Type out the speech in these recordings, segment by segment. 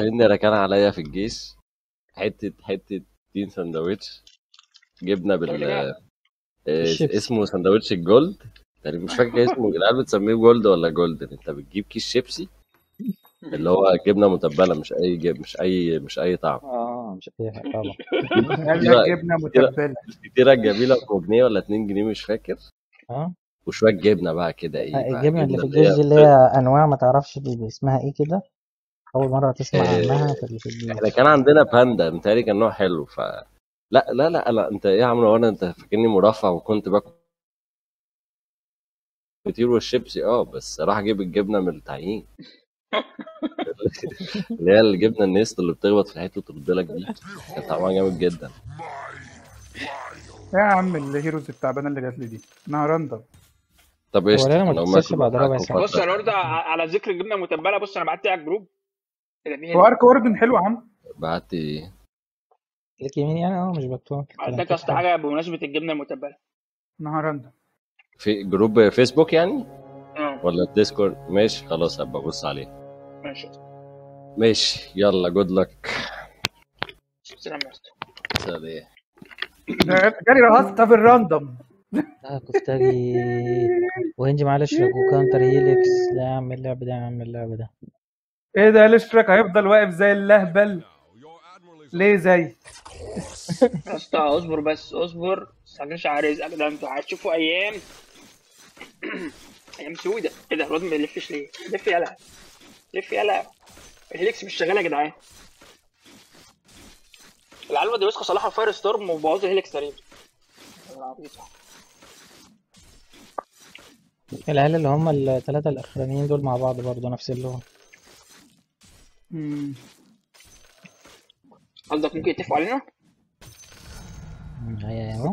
اني ركان عليا في الجيش. حتة حتة دين سندوتش جبنة بال آه،. اسمه سندوتش ال gold. تقريبا مش فاكر اسمه. العيال بتسميه gold ولا golden انت بتجيب كيس شيبسي اللي هو جبنة متبلة مش أي جب مش أي مش أي طعم. آه مش أي حاجة طبعا. جبنة متبلة. كتيرة جميله ب جنيه ولا 2 جنيه مش فاكر. آه. وشوية جبنة بقى كده إيه بقى الجبنة اللي في الجيش دي اللي هي أنواع ما تعرفش دي اسمها إيه كده؟ أول مرة تسمع إيه، عنها في إحنا كان عندنا باندا متهيألي كان نوع حلو ف لا لا لا لا أنت إيه يا عم وأنا أنت فاكرني مرفه وكنت باكل كتير والشيبسي. آه بس راح أجيب الجبنة من التعيين. اللي هي الجبنة النيستو اللي بتخبط في الحته وترد لك دي. كان طعمها جامد جدا. يا عم ال heroes التعبانة اللي جات لي دي. انها random طب ما أنا اكل بعد ربع ساعة؟ بص أنا برضه ع- على ذكر الجبنة المتبلة بص أنا بعت على الجروب. إيه ده مين؟ هو Arc Warden حلو يا عم. بعت إيه؟ ليك يمين يعني أه مش مكتوب لك اصل حاجة بمناسبة الجبنة المتبلة. random في جروب فيسبوك يعني؟ آه. ولا الديسكورد؟ ماشي خلاص هبقى أبص عليه. ماشي ماشي يلا good luck سلام يا اسطى سلام. جالي Rhasta في ال random آه كفتاجي وهنجي معلش لو counter helix. لا يا عم اللعب ده يا عم اللعب ده إيه ده الاشتراك هيفضل واقف زي اللهبل؟ ليه زي؟ يا اسطى اصبر بس اصبر. على رزقك ده أنتوا هتشوفوا أيام. أيام سودة. إيه ده الواد ما بيلفش ليه؟ لف يلا لف يلا ال helix مش شغالة يا جدعان. العلبة دي وسخه صلحوا firestorm وبوظوا ال helix تقريبا. العيال اللي هم الثلاثة الأخرانيين دول مع بعض برضه نفس اللون. قصدك ممكن يتفقوا علينا؟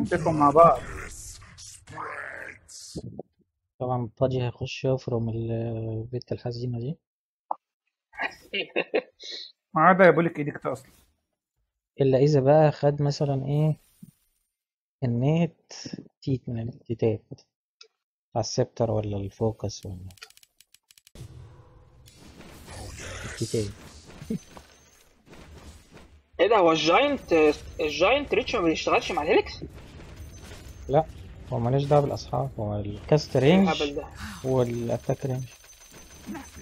اتفقوا مع بعض. طبعا Pudge هيخش يفرم البت الحزينة دي. ما عدا يابوليك ايديكت أصلا إلا إذا بقى خد مثلا إيه؟ النيت تيت من التيتات. على السبتر ولا الفوكس ولا؟ التيتات. إيه ده هو الجاينت الجاينت ريتش ما بيشتغلش مع الهيليكس؟ لا هو ماليش دعوة بالأصحاب هو الكاست إيه رينج؟ والأتاك رينج.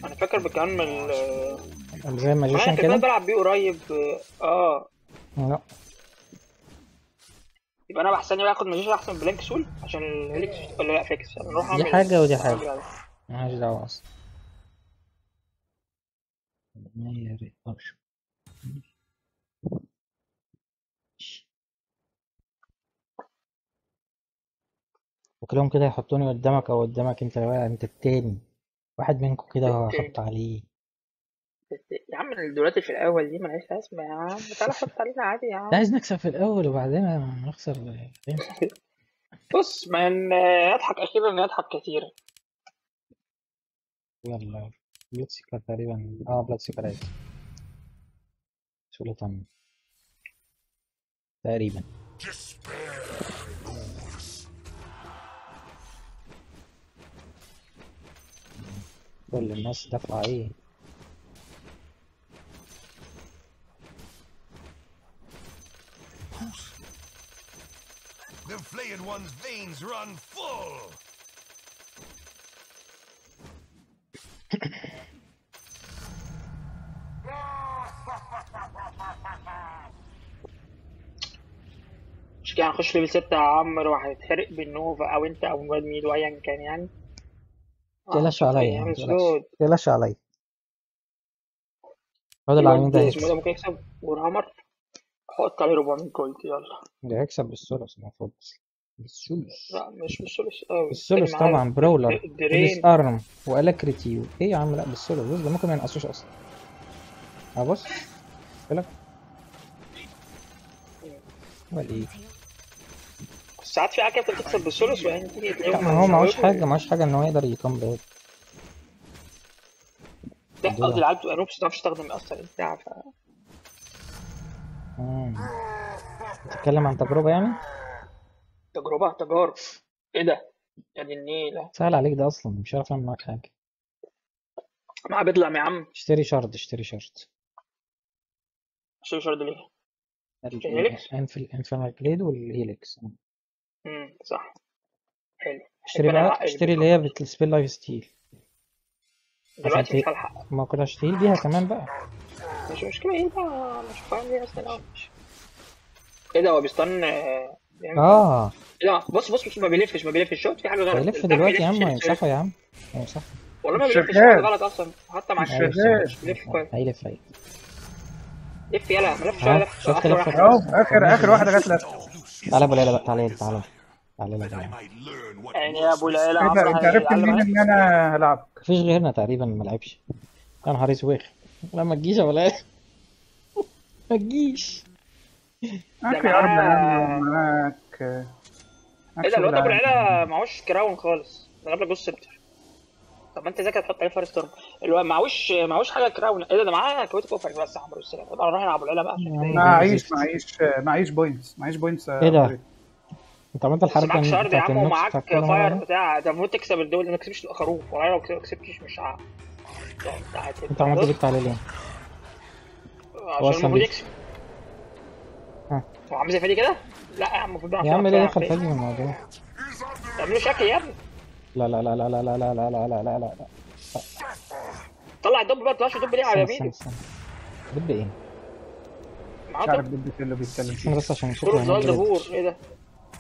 أنا فاكر بكان من ال زي ما الماجيشن أنا كده؟ كده بلعب بيه قريب. آه. لا. يبقى أنا بحسن باخد ماجيشن أحسن بلانك سول عشان الهيليكس ولا لأ فيكس أنا نروح دي حاجة ودي أعمل حاجة. عليه. مالهاش أبشر. وكلهم كده يحطوني قدامك أو قدامك أنت بقى أنت التاني. واحد منكم كده هحط عليه. يا عم دلوقتي في الأول دي ملهاش لازمة يا عم. تعالى حط علينا عادي يا عم. لا عايز نكسب في الأول وبعدين نخسر. بص من يضحك أخيرا يضحك كثيرا يلا Bloodseeker تقريبا. آه Bloodseeker سلطان تقريبا. كل الناس دافعة إيه The flayed one's veins run full. مش كده هنخش ليفل 6 يا عمرو وهنتحرق بالنوفا أو أنت أو واد ميدو ايا كان يعني متقلقش عليا يا يعني متقلقش عليا. الواد اليمين ده هيكسب. ده ممكن يكسب ورهمر حط عليه 400 جولد يلا. ده هيكسب بالثلث المفروض بالثلث لا مش بالثلث قوي بالثلث طبعا برولر. ديس ارم وألكريتي. إيه يا عم؟ لا بالثلث بص ده ممكن ما ينقصوش أصلا. آه بص. لك أمال إيه؟ ساعات في حاجات بتكسب بالثلث وبعدين تيجي ما هو معهوش بيزودوا. حاجة معهوش حاجة إن هو يقدر يكم باك لا قصدي العيال بتبقى نوبس ما تعرفش تستخدم أصلا البتاع ف مم. بتتكلم عن تجربة يعني تجربة تجارب إيه ده؟ يا دي النيلة سهل عليك ده أصلا مش عارف اعمل معاك حاجة مع بيطلع يا عم اشتري shard اشتري shard اشتري shard ليه؟ ال helix؟ ال infernal blade وال helix صح. حلو. اشتري أنا بقى اشتري اللي هي بت spell lifesteal دلوقتي مش ما كنت هشتغل بيها كمان بقى. مش مشكلة إيه بقى مش فاهم ليه أصلا أوي. إيه ده هو بي stun آه، بيعمل آه. لا بص بص بص ما بيلفش ما بيلفش. شفت في حاجة غلط؟ هيلف البتاع دلوقتي يا عم بيلفش. هيمسحه يا عم. هيمسحه والله ما مش بيلفش. حاجة غلط أصلا. حتى مع مش شغال. مش بيلف كويس. هيلف هيلف. لف يلا ما لفش لف شفت آخر لفة؟ واحد. أهو آخر آخر واحدة جت لك تعالى أبو ليلى بقى تعالى لي تعالى تعالى لي تعالى يعني يا أبو العيلة ده عمرو أنت عرفت منين. إن أنا هلعب؟ مفيش غيرنا تقريبا ما لعبش. يا نهار أسوخ. لا ما تجيش يا أبو ليلى. ما تجيش. يا رب معاه- عم معاك معاك. إيه ده الواد أبو شغل العيلة معهوش كراون خالص. ده جاب لك جوز طب ما انت ذكي تحط عليه فارس تورم الواد معهوش معهوش حاجة كراون إيه ده ده معاه كويت كوفر بس يا عمرو السلام طبعا نروح نلعب ابو العيلة بقى عشان إيه؟ معيش معيش معيش بوينتس معيش بوينتس إيه ده؟ انت عملت الحركة معاك شارد يا عم ومعاك فاير دي؟ بتاع ده المفروض تكسب الدول ما تكسبش الخروف والله لو كسب- كسبتش مش ع... انت عملت جبت عليه ليه؟ عشان وصل المفروض؟ يكسب ها. هو عامل زي فادي كده؟ لا يا عم المفروض بيعرف يا عم ليه دخل. فادي الموضوع؟ تعملوا شكل يا ابني لا لا لا لا لا لا لا لا لا لا لا لا لا طلع الدب بقى ما تطلعش الدب ليه على استنى دب إيه؟ مش عارف دب ضد اللي بيتكلم استنى بس عشان بجد ظهور إيه ده؟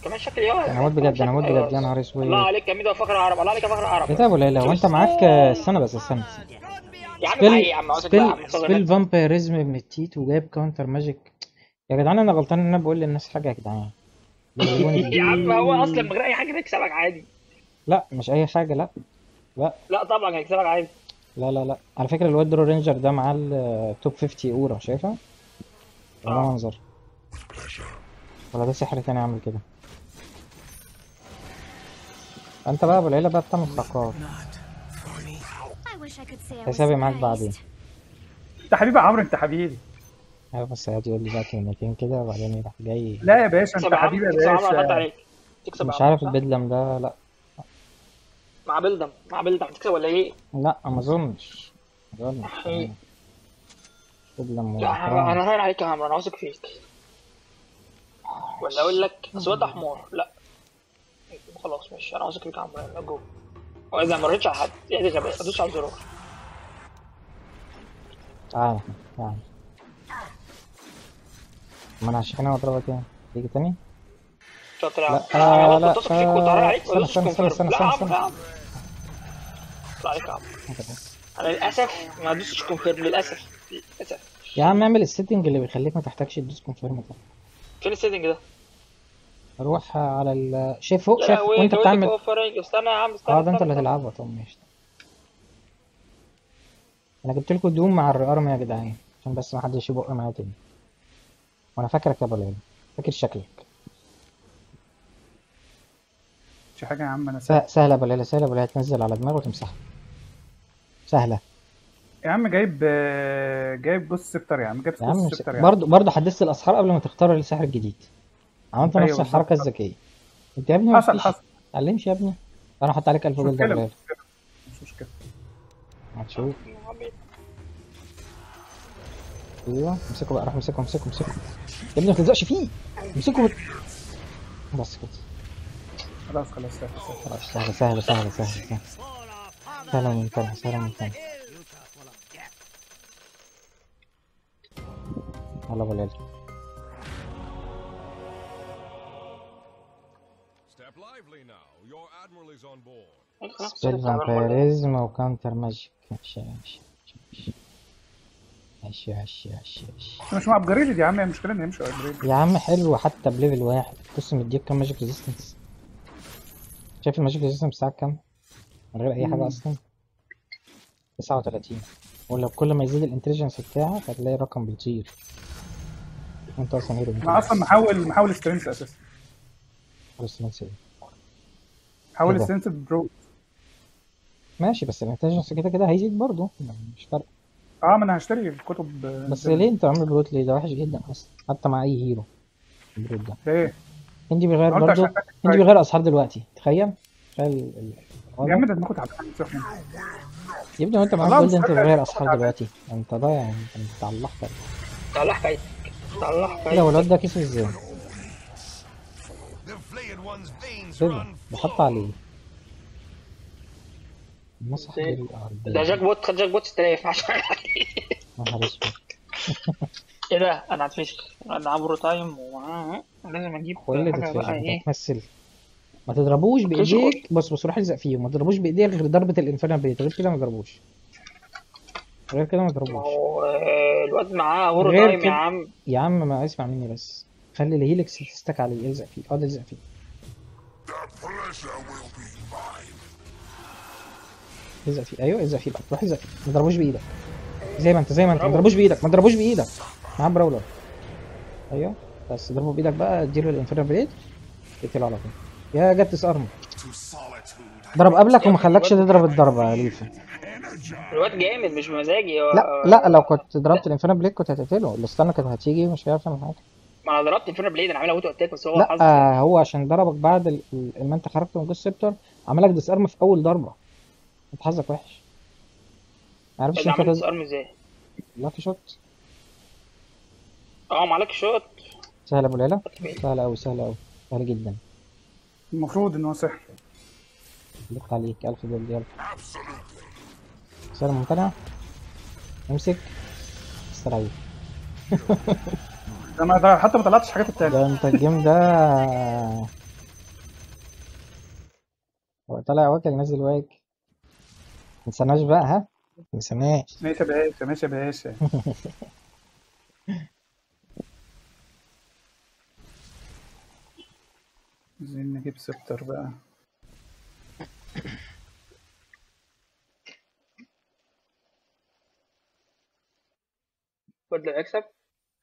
كمان شكل يا أنا موت بجد أنا موت بجد يا نهار اسود الله عليك يا ميدو فخر عرب الله عليك يا فخر عرب إيه ده يا ابو ليلى هو انت معاك استنى بس استنى يا عم spell يا عم يا spell spell vampirism innate وجايب counter magic يا جدعان أنا غلطان ان أنا بقول للناس حاجة يا جدعان يا عم هو أصلا من غير اي حاجة بيكسبك عادي لا مش أي حاجة لا. لا. لا طبعا هيكسبك عادي. لا لا لا. على فكرة الواد Drow Ranger ده معاه ال top 50 aura شايفها؟ آه. منظر. ولا ده سحر تاني عامل كده. أنت بقى أبو العيلة بقى بتعمل was حسابي معاك بعدين. انت حبيبي يا عمرو انت حبيبي. أيوه بس قاعد يقول لي بقى كلمتين كده وبعدين يروح جاي. لا يا باشا انت حبيبي يا باشا. عليك تكسب مش عارف؟ البدلم ده لا. مع بلدم مع بلدم تكسب ولا إيه؟ لا ما أظنش. ما أظنش. إيه؟ أنا هايل عليك يا عمرو أنا واثق فيك. ولا أقول لك اصل ده حمار لا. خلاص ماشي. أنا واثق فيك يا عمرو يلا جو واذا ما رضيتش على حد يعني غباء ادوس على الزرار. تعالى تعالى ما أنا هشحنها واضربها تاني تيجي تاني؟ شاطر يا عم لا، أنا لا، فيك عليك استنى، استنى، استنى، لا. لا عليك يا للاسف ما دوستش confirm للاسف للاسف يا عم اعمل ال setting اللي بيخليك ما تحتاجش تدوس confirm ده فين ال setting ده؟ روح على ال شايف فوق شايف وانت انت بتعمل استنى يا عم استنى آه ده انت اللي. هتلعبها طب ماشي. أنا جبت لكم Doom مع الرقرم يا جدعان عشان بس ما حدش يبق معايا تاني. وأنا فاكرك يا ابو العيلة فاكر شكلك. مش حاجة يا عم أنا سه- سهلة يا ابو العيلة سهلة ابو العيلة تنزل على دماغه وتمسحها. سهلة. يا عم جايب جايب جوز سبتر يا عم جايب يا عم سبتر يا عم. برضه برضه حدثت الاسحار قبل ما تختار السحر الجديد. عملت أيوة نفس. الحركة الذكية. انت يا ابني حصل حصل. تعلمش يا ابني. أنا هحط عليك 1000 مش جولد ابو العيلة مش مشكلة. هتشوف. أيوه امسكه بقى روح امسكه امسكه امسكه. يا ابني ما تلزقش فيه. امسكه. بس كده. خلاص خلاص سهل سهل سهل سهل سهل سهل سهل. سهل سهل سهل سهل والله سهل سهل سهل سهل و counter magic ماشي ماشي ماشي ماشي ماشي ماشي ماشي مش مع upgraded يا عم المشكلة اني مش upgraded يا عم حلو حتى ب level واحد. بص مديك كام magic resistance شايف ال magic resistance بتاعك كام؟ من غير أي حاجة مم. أصلا. 39 ولو كل ما يزيد ال intelligence بتاعك هتلاقي الرقم بيطير. أنت أصلا hero أنا أصلا محاول محاول strength أساسا. بس نسي محاول إيه؟ strength bro. ماشي بس ال intelligence كده كده هيزيد برضه. يعني مش فارق آه ما أنا هشتري الكتب بس ليه أنت عامل بروت ليه؟ ده وحش جدا أصلا. حتى مع أي هيرو. البروت ده. إيه هندي بيغير برضه. هندي بيغير اسعار دلوقتي. تخيل. تخيل يا عم ده دماغك تعبان. يا ابني وانت معاك جولد أنت بتغير أسعار دلوقتي؟ أنت ضايع. أنت تعلقت تعلقت إيه تعلقت إيه لو الواد ده كسب إزاي؟ بحط عليه. مسح ده جاك بوت خد جاك بوت تاني ما ينفعش عليه. إيه ده؟ أنا هتفشخ. أنا عبره تايم ومعاه لازم أجيب اللي حاجة بقى إيه؟ بتمثل ما تضربوش. بإيديك. بص بص روح الزق فيه ما تضربوش بإيديك غير ضربة الانفيرنال بليد غير كده ما تضربوش. غير كده ما تضربوش. هو آه، الواد معاه غير تايم كده. يا عم. يا عم ما اسمع مني بس. خلي الهيلكس تستك عليه. الزق فيه. اقعد الزق فيه. الزق فيه. أيوه الزق فيه بقى. روح الزق فيه. ما تضربوش بإيدك. زي ما أنت زي ما أنت. ما تضربوش بإيدك. ما تضربوش بإيدك. معاه brawler أيوه. بس ضربه بإيدك بقى اديله ال infernal blade اقتله على طول. يا جت تسقرني ضرب قبلك وما خلاكش تضرب الضربة يا ليفا الواد جامد مش بمزاجي هو لا لا لو كنت ضربت ال infernal blade كنت هتقتله. الاستنى كانت هتيجي مش هيعرف يعمل حاجة. ما أنا ضربت infernal blade أنا عاملها auto attack بس هو لا حظ آه هو عشان ضربك بعد ال- ال- ما أنت خرجت من ghost scepter عملك disarm في أول ضربة. أنت حظك وحش. ما عرفتش أنت إزاي؟ lucky shot. آه مع lucky shot. سهلة ابو العلا سهلة قوي سهلة قوي سهلة جدا. المفروض ان هو صح ضغط عليك. ألف دول يلا. سهلة ممتنع امسك. استريح. أنا حتى ما طلعتش حاجات التانية. ده أنت الجيم ده هو طالع واكل. نازل واكل متنسناش بقى ها؟ متنسناش ماشي يا باشا ماشي يا باشا. عايزين نجيب سبتر بقى. اللي هيكسب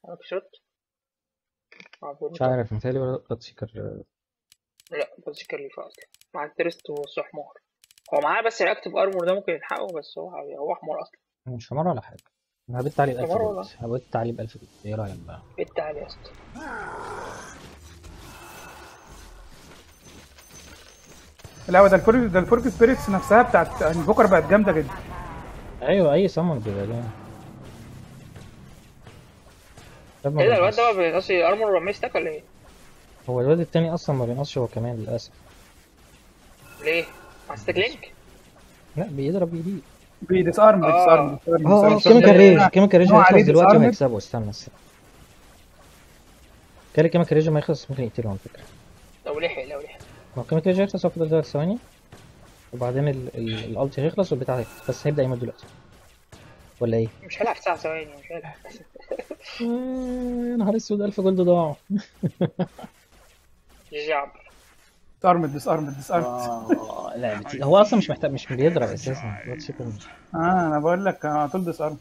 معلك شوت مش عارف متهيألي ولا باتشيكر لا بس كان فيه أصلا مع الترست والسو حمار هو معاه بس رياكتيف ارمور ده ممكن يلحقه بس هو هو حمار أصلا. مش حمار ولا حاجة. أنا هبت عليه جولد ولا؟ هبت عليه بألف جولد إيه رأيك بقى؟ بيت عليه يا أسطى. لا هو ده الفورك ده الفورك سبيريتس نفسها بتاعت البوكر بقت جامدة جدا أيوه أي سمون بيبقى جامد إيه ده الواد. ده ما بينقصش armor ما ي stack ولا إيه؟ هو الواد التاني أصلا ما بينقصش هو كمان للأسف ليه؟ مع static link؟ لا بيضرب بإيديه بي disarm بي disarm. آه آه chemical. rage chemical rage هيخلص دلوقتي. وهيكسبه استنى استنى كده chemical rage ما يخلص ممكن يقتله على لحق لو لحق هو chemical rage هيخلص هو فاضل ثلاث ثواني. وبعدين ال- ال- ال ult هيخلص والبتاع هيخلص بس هيبدأ يموت دلوقتي. ولا إيه؟ مش هيلعب تسع ثواني. مش هيلعب آه، يا نهار أسود 1000 gold ضاعوا جي عبر ارم بي disarm بي disarm آه لا بت- هو أصلا مش محتاج مش بيضرب أساسا. آه أنا بقول لك على طول disarm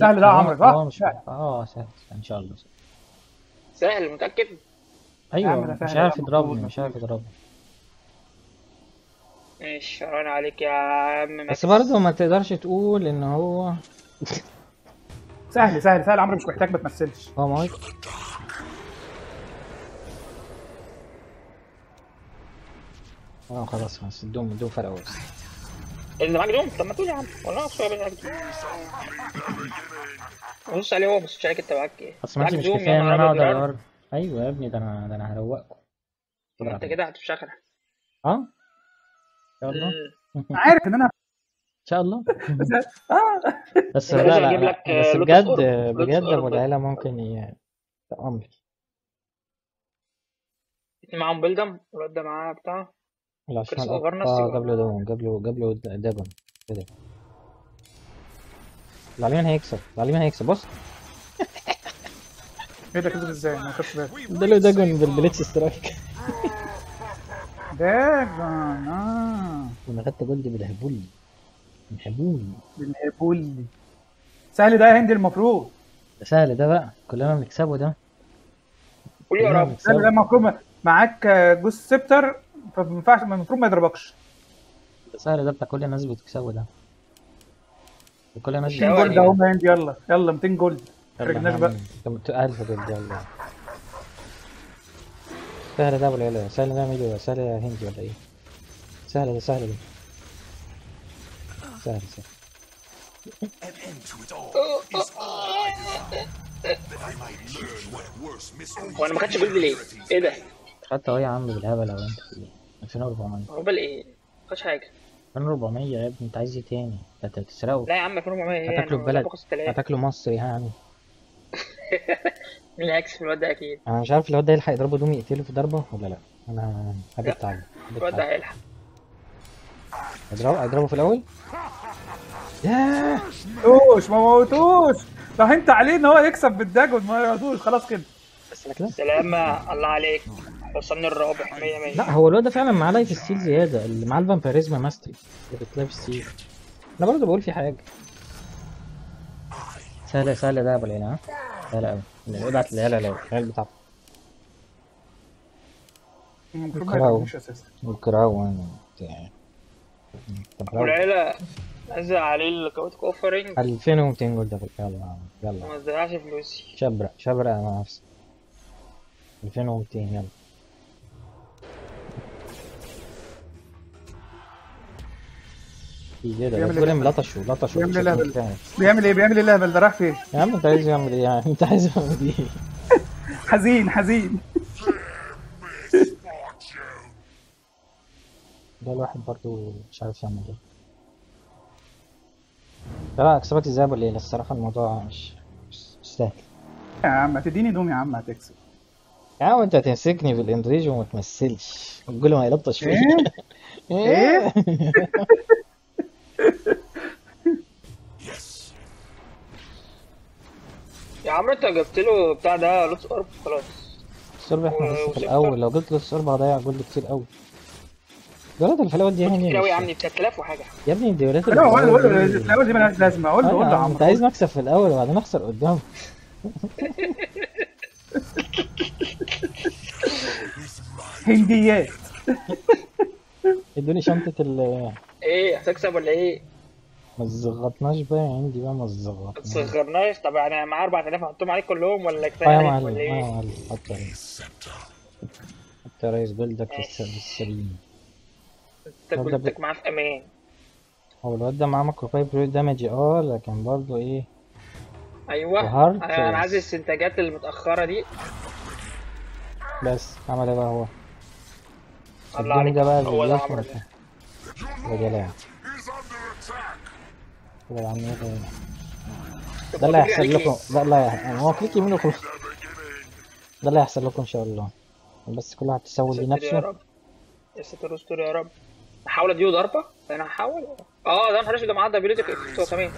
سهل ده عمرو صح؟ مش آه سهل سهل، إن شاء الله. سهل متأكد؟ أيوه مش عارف يضربني مش عارف يضربني. ماشي رانا عليك يا عم بس ماكس. برضه ما تقدرش تقول إن هو سهل سهل سهل عمرو مش محتاج ما تمثلش. هو موت آه خلاص خلاص ادوم ادوم فرق بس اللي معاك دوم طب ما تقول يا عم. والله اقصى يا معاك دوم بص عليه هو بص عليك أنت معاك إيه. أصل ما أنت مش كفاية إن أنا أبيض أقدر بالعرض. أيوه يا ابني ده أنا ده أنا هروقكم. أنت كده هتفشخنا آه؟ إن شاء الله. مم. عارف إن أنا إن شاء الله. آه. بس لا لا, بس آه، بجد بجد ابو. العيله ممكن ي- يتأمر معاهم بيلدم؟ الواد ده معاه بتاع؟ لا عشان آه يبقى- جاب له دوم جاب له جاب له د- داجون كده. العليمان هيكسب. العليمان هيكسب. بص. إيه ده كده إزاي ما خدتش بالي. ده له داجون بالبليتس سترايك. ده جان آه. وأنا خدت جولد بالهبول بالهبول بالهبولي سهل ده يا هندي المفروض. ده سهل ده بقى. كلنا بنكسبه ده. قول يا كلنا رب. سهل ده بنكسبه المفروض معاك جوز سبتر فما ينفعش المفروض ما يضربكش. ده سهل ده بتاع كل الناس بتكسبه ده. كل الناس 200 شوقني. gold أهو يا هندي يلا. يلا 200 gold. يا بقى 1000 gold يلا سهل ده ابو العيله سهل ده ميدو سهل يا هندي ولا إيه؟ سهل ده سهل ده سهل سهل هو أنا ما خدتش جولد ليه؟ إيه ده؟ خدت أهو يا عم بالهبل أهو. أنت في إيه؟ 2400 هو بال إيه؟ ما خدش حاجة. 2400 يا ابني. أنت عايز إيه تاني؟ أنت بتسرقه. لا يا عم 2400 إيه هتاكله باخد 6000 هتاكله مصري يعني. مين هيكسب الواد ده أكيد. أنا مش عارف الواد ده يلحق يضربه دوم يقتله في ضربة ولا لأ. أنا هبت عليه الواد ده هيلحق. اضربه اضربه في الأول. ياه! موتوش ما موتوش! راهنت عليه إن هو يكسب بالداجون ما يموتوش خلاص كده. بس كده سلامة الله عليك. حصان الرابح 100 100 لا هو الواد ده فعلا معاه لايف ستيل زيادة. اللي معاه الفامبيريزما ماستري. اللي لايف ستيل أنا برضه بقول في حاجة. سهلة سهلة ده يا أبو العيله ها؟ سهله قوي ابعت للعيله لو العيال بتاعته ما الكراو. وبتاع طب لو- والعيلة نزل عليه الكويت اوفرنج 2200 جولد في يلا يلا. وما تضيعش فلوسي. شبرق. شبرق مع نفسك 2200 يلا. بيعمل إيه لطشوا لطشوا بيعمل إيه؟ بتاعي. بيعمل إيه؟ بيعمل إيه الهبل ده راح فين؟ يا عم انت عايز يعمل إيه؟ يعني انت عايز يعمل إيه؟ حزين حزين. ده الواحد برضو مش عارف يعمل إيه. لا اكسبك إزاي ولا إيه الصراحة الموضوع مش مش سهل. يا عم هتديني دوم يا عم هتكسب. يا عم انت هتمسكني في الاندريج وما تمثلش. الجول ما يلطش فيك. إيه؟ إيه؟ يا عم انت جبت له بتاع ده لوس اورب خلاص. السورب إحنا لسه في الأول. لو جبت له السورب هضيع جولد كتير قوي في الأول دي يعني كتير قوي يا عمي 3000 وحاجة. يا ابني اللي لا الأول قول له دي- مالهاش لازمة. قول له قول له يا عم انت عايز مكسب في الأول وبعدين اخسر قدام. هنديات. ادوني شنطة ال إيه هتكسب ولا إيه؟ ما تزغطناش بقى عندي بقى ما تزغطناش. ما تصغرناش طب يعني معاه 4000 احطهم عليك كلهم ولا آه كفايه يا عليك معلم ولا آه يا إيه؟ معلم حط يا ريس حط يا ريس جلدك في السليم انت جولدك معاه في أمان. هو الواد ده معاه ماكروفايب برو دامج آه لكن برضه إيه؟ أيوه. وهارد أنا أنا عايز بس. الاستنتاجات المتأخرة دي. بس عمل إيه بقى هو؟ الله عليك. ده بقى هو ده بالجيش ده كده يا عم اللي هيحصل لكم. ده اللي يعني هو كليك يمين وخلاص ده اللي هيحصل لكم إن شاء الله. بس كل واحد تسوي يا لنفسه. رب. يا ستر استر يا رب. احاول أديله ضربة؟ أنا هحاول. آه ده معلش ده معاه دبليوتك هو كمان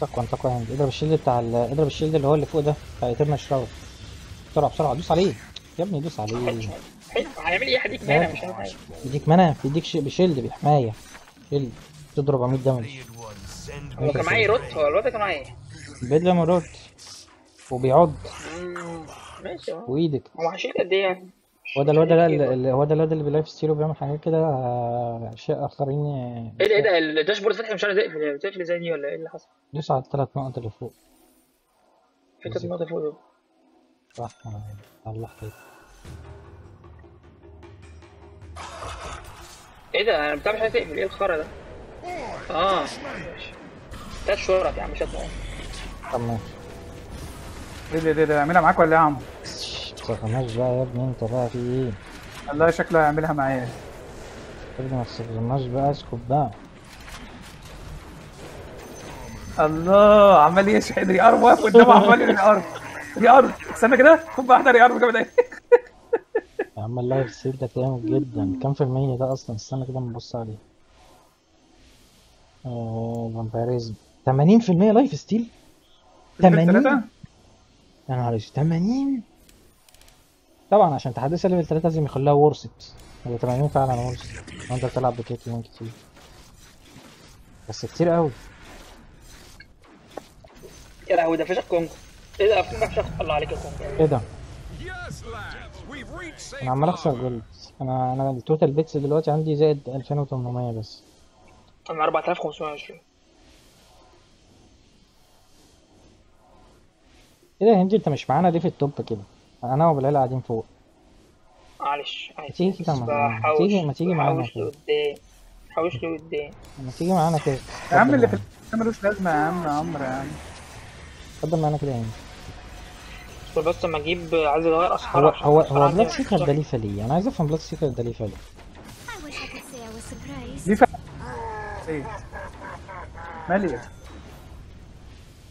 تقوى تقوى. اضرب الشيلد بتاع اضرب الشيلد اللي هو اللي فوق ده بتاع يترنا شراوت بسرعة بسرعة. دوس عليه. يا ابني دوس عليه حلو. هيعمل إيه؟ هديك مانا مش حاجة. بيديك منع بيديك بشيلد بحماية. شيلد. تضرب 100 دمج. هو كان معايا روت هو الواد ده كان معايا. إيه؟ بيدلا مرات وبيعض. ماشي وايدك هو هشيل قد إيه يعني؟ هو ده الواد ده اللي هو ده الواد اللي بيلايف ستيل وبيعمل حاجات كده اشياء آخرين. آه، إيه ده إيه ده؟ الداشبورد فتح مش عارف تقفل تقفل إزاي دي ولا إيه اللي حصل؟ دوس على الثلاث نقط اللي فوق. في كانت نقطه فوق دول. صح الله خير إيه ده؟ أنا بتاع مش عارف تقفل. إيه الخرا ده؟ آه. ماشي تلات شهور يا عم شات طب ماشي. إيه ده- ده ده يعملها معاك ولا إيه يا عم؟ متصغرناش بقى يا ابني أنت بقى في إيه؟ والله شكله هيعملها معايا. يا ابني ما تصغرناش بقى اسكت بقى. الله عمال يشحن R واقف قدامه عمال يري R ري R استنى كده. خد بقى واحدة ري R جامد اهي يا عم ال life steal ده جامد جدا. كام في المية ده أصلا؟ استنى كده نبص عليه. آه vampirism 80% life steal؟ 80 ثلاثة يا نهار أسود. 80 طبعا عشان تحدثها ليفل 3 لازم يخليها ورست هي 80 فعلا ورست وأنت بتلعب بكيت يوم كتير. بس كتير قوي. يا لهوي ده فشخ كونجو إيه ده فشخ فشخ الله عليك يا إيه ده؟ أنا عمال أخسر جولد أنا أنا التوتال بيتس دلوقتي عندي زائد 2800 بس. أنا 4520 إيه ده يا هندي؟ أنت مش معانا ليه في التوب كده؟ أنا وبلال قاعدين فوق. معلش ما تيجي كده. بحوش- تيجي- ما تيجي معانا كده. حوش لقدام. ما تيجي معانا كده. يا عم اللي في ملوش لازمة يا عم يا عمرو يا عم. اتفضل معانا كده يعني. بس بس لما أجيب عايز اغير أسعار هو هو هو بلاد سيكر ده. ليه فلية؟ أنا عايز أفهم بلاد سيكر ده ليه فلية. Surprised. دي فعلا إيه؟ مالي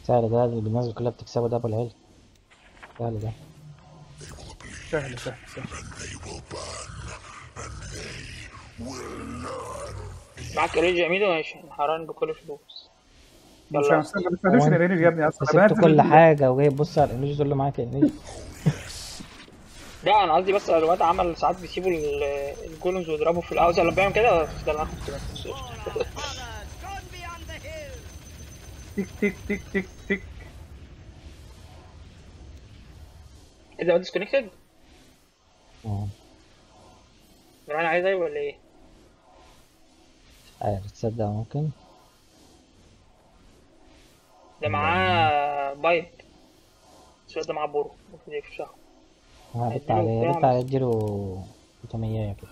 سهل ده اللي الناس كلها بتكسبه ده أبو العيل. سهل ده. سهل سهل سهل. معاك ريج يا ميدو؟ ماشي حرام بكل فلوس. مش الانرجي يا ابني. أصلا سبت كل حاجة وجاي تبص على الانرجي تقول له معاك انرجي لا أنا قصدي بس الواد عمل ساعات بيسيبوا ال- الجولمز ويضربوا في الاوزع لما بيعمل كده ده اللي أنا كنت بس تك تك تك تك تك إيه ده ديسكونكتد؟ آه أنا عايز أيوه ولا إيه؟ عارف تصدق ممكن؟ ده معاه بايب بس ده معاه بورو. المفروض يفشخ آه بت اديله عليه بتاع بت عليه اديله 300 كده.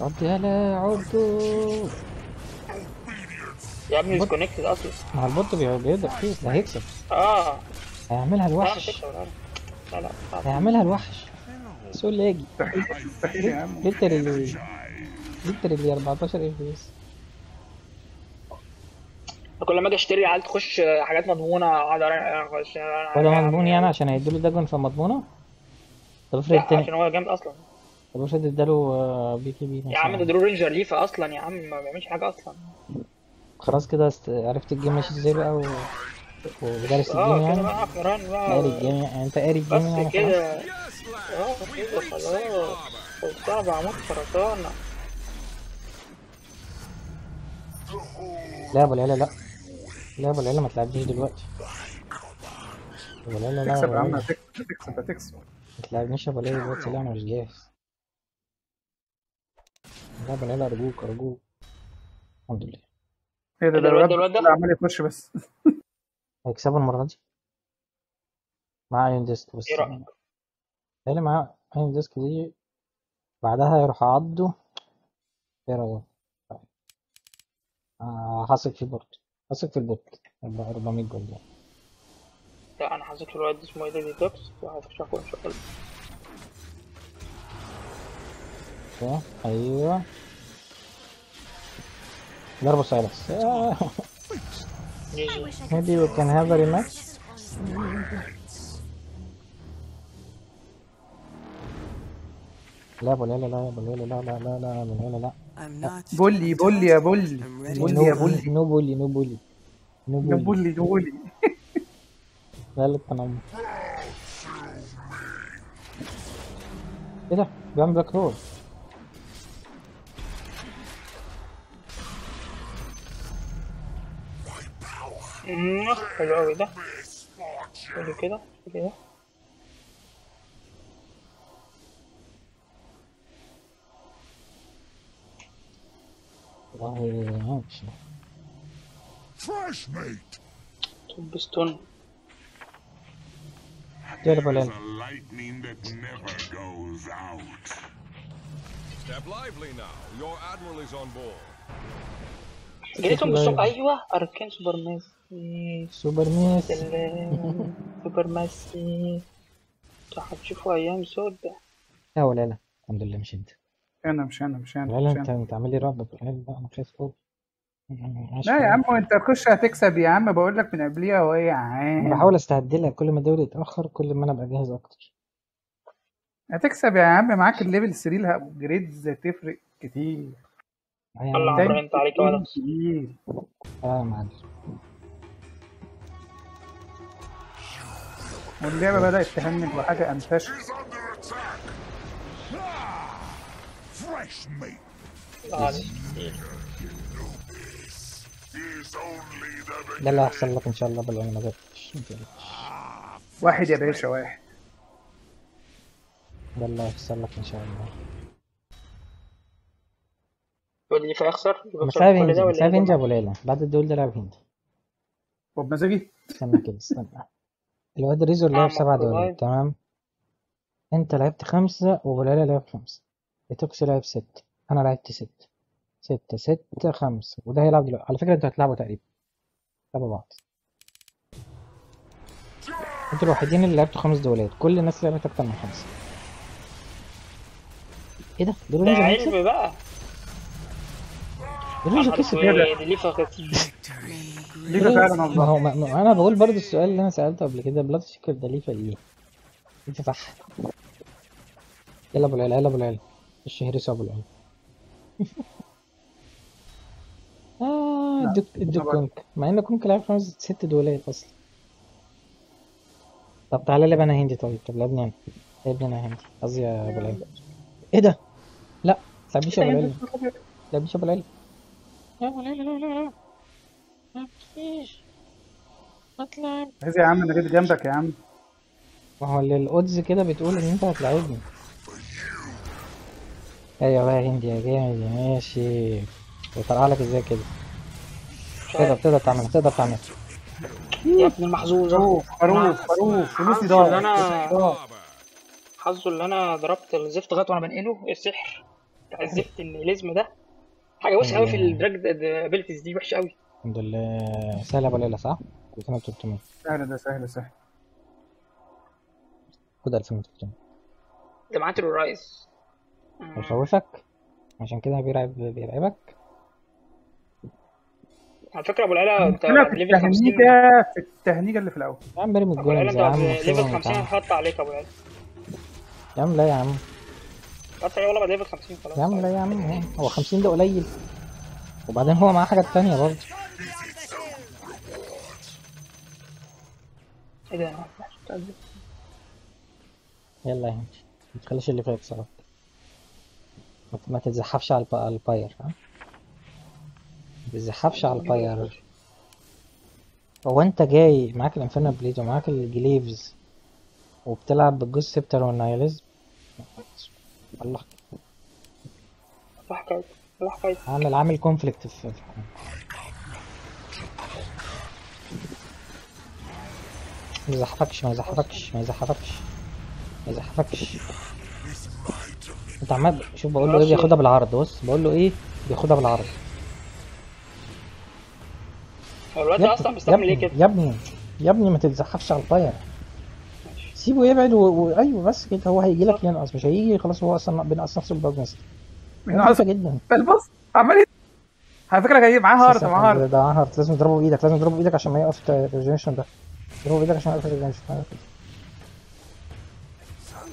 عد يلا عدوا يا ابني disconnected أصلا. مع ال bot بي- بيقدر فيه ده هيكسب. آه. هيعملها مش الوحش. ولا لا لا هيعملها الوحش. سؤال لا يجي. مستحيل مستحيل يا عم literally literally 14 FPS كل ما أجي أشتري عيال تخش حاجات مضمونة أقعد أخش ولا مضمون يعني عشان هيدوله Dagon فمضمونه طب افرض لا التاني عشان هو جامد أصلا. طب افرض اداله آه، بي كي بي يا عم ده درو رينجر ليفا أصلا يا عم ما بيعملش حاجة أصلا. خلاص كده است... عرفت الجيم ماشي إزاي بقى و... ودارس الجيم آه كده يعني. بقى فران قاري الجيم يعني. انت قاري الجيم يعني بس خلاص. كده آه. كده خلاص. صعب عمود سرطان لا أبو العيلة لا. لا أبو العيلة ما تلعبنيش دلوقتي. أبو العيلة لا تكسب يا عم. هتكسب هتكسب هتكسب. ما تلعبنيش أبو العيلة دلوقتي لا أنا مش جاهز. لا أبو العيلة أرجوك أرجوك. الحمد لله. إيه ده ده ده الواد- ده؟ عمال يخش بس. هيكسبوا المرة دي؟ مع Aeon Disk بس. إيه رأيك؟ اللي معاه Aeon Disk دي بعدها يروح عضه إيه رأيك؟ آه هثق في ال bot هثق في ال bot 400 جول. يعني لا أنا حاسس الواد اسمه إيه ده؟ ديتوكس وهفشخه إن شاء الله. أيوه. ضربة could maybe we can have a rematch. لا ابو لا ابو لا لا لا لا ابو العيلة لا I'm not. bully bully يا bully. bully يا no bully no bully no bully. no bully. bully bully. لا لا التنمر إيه ده؟ بيعمل Black Hole حلو قوي ده. حلو كده كده. Now. Your admiral is on board. جريتهم بالصوت أيوه اركان سوبر ماسي سوبر ميس سلام سوبر ماسي راح تشوفوا أيام سودة يا ابو العيلة الحمد لله مش انت أنا مش أنا مش أنا لا لا مش أنت أنا. انت عامل لي رعب ابو العيلة بقى أنا خايف قوي لا يا عم وأنت تخش هتكسب يا عم بقول لك من قبليها وهي يا عم بحاول استعدلها كل ما الدوري يتأخر كل ما أنا أبقى جاهز أكتر. هتكسب يا عم معاك ال level 3 ال upgrades تفرق كتير. أيوة. الله أنا- عمرو انت عليك ولد كتير. آه يا معلم واللعبة بدأت تهنج وحاجة أنتشر. Fresh آه، the ده اللي هيحصل لك إن شاء الله بالعين ما جاتش تقلقش. واحد يا باشا واحد ده اللي هيحصل لك إن شاء الله. يقول لي فيخسر مش كل هند ده مش؟ يا ابو ليلى بعد الدول ده لاعب هند. وبمزاجي استنى كده استنى. الواد ريزور لعب نعم، سبع. دوريات تمام. أنت لعبت خمسة وابو ليلى لعب خمسة. توكسي لعب ست. أنا لعبت ست. ستة ستة خمسة. وده هيلعب دلوقتي. على فكرة أنتوا هتلعبوا تقريبا. تلعبوا بعض. أنتوا الوحيدين اللي لعبتوا خمس دولات. كل الناس لعبت أكتر من خمسة. إيه ده؟ دول ده؟ علم بقى. دول رينجر كسب ليفا ليفا. فعلا ما هو ما أنا بقول برضو السؤال اللي أنا سألته قبل كده. بلاد شكر ده ليه فايه؟ ليه فح يلا ابو العيال يلا ابو العيال هرسوا ابو العيال آه ادوك ادوك كونك مع إن كونك لعب خمس ست duel ات أصلا. طب تعالى لعب أنا هندي طيب. طب لعبني أنا. لعبني أنا هندي. قصدي يا أبو العيال. إيه ده؟ لا تلعبيش يا أبو العيال. تلعبيش يا أبو العيال. يا أبو العيال لا لا لا ما تجيش ما تلعب. عايز يا عم أنا جيت جنبك يا عم. ما هو اللي ال odds كده بتقول إن أنت هتلاعبني أيوه بقى يا هندي يا جامد يا ماشي. وطلع لك إزاي كده؟ تقدر تقدر تعملها تقدر تعملها يا ابن المحظوظة خروف خروف خروف. فلوسي ضاعت. أنا حظه اللي أنا ضربت الزفت غلط وأنا بنقله السحر. بتاع الزفت ال nihilism ده. حاجة وسخه قوي في ال draft abilities دي وحشة قوي الحمد لله. سهل أبو ليلى صح؟ 2300 سهل ده سهل سهل خد 2300 ده معاه terrorize هيخوفك عشان كده بيرعب بيرعبك على فكرة أبو العلا أنت level 50 التهنيجة في التهنيجة اللي في الأول. يا عم برمي الجولز يا عم level وسيبهم 50 يتعاملوا. هحط عليك أبو العلا. يا عم لا يا عم. حط عليه والله بعد level 50 خلاص. يا عم لا يا عم هو 50 ده قليل. وبعدين هو معاه حاجات تانية برضه. إيه ده؟ يلا يا هندي ما تخليش اللي فات صراحة ما تتزحفش على الب- على الباير ها ما تتزحفش على الباير هو انت جاي؟ معاك ال infernal blade ومعاك ال glaives. وبتلعب بال ghost scepter وال nihilism الله. الله حكاية الله حكاية عامل عامل conflict في في- ما يزحفكش ما يزحفكش ما يزحفكش ما يزحفكش انت عمال شوف بقول له إيه بياخدها بالعرض. بص بقول له إيه بياخدها بالعرض. هو الواد أصلا ابني بيستعمل ليه كده؟ يا ابني يا ابني ما تتزحفش على الطاير. سيبه يبعد و... و... أيوه بس كده. هو هيجي لك ينقص مش هيجي. خلاص هو أصلا بينقص نفسه بالباجنس. بينقص. جدا. بص عمال على فكرة جاي معاه heart معاه ده heart. ده heart. لازم تضربه بإيدك لازم تضربه بإيدك عشان ما يقف ال regeneration ده. تضربه بإيدك عشان ما يقف ال regeneration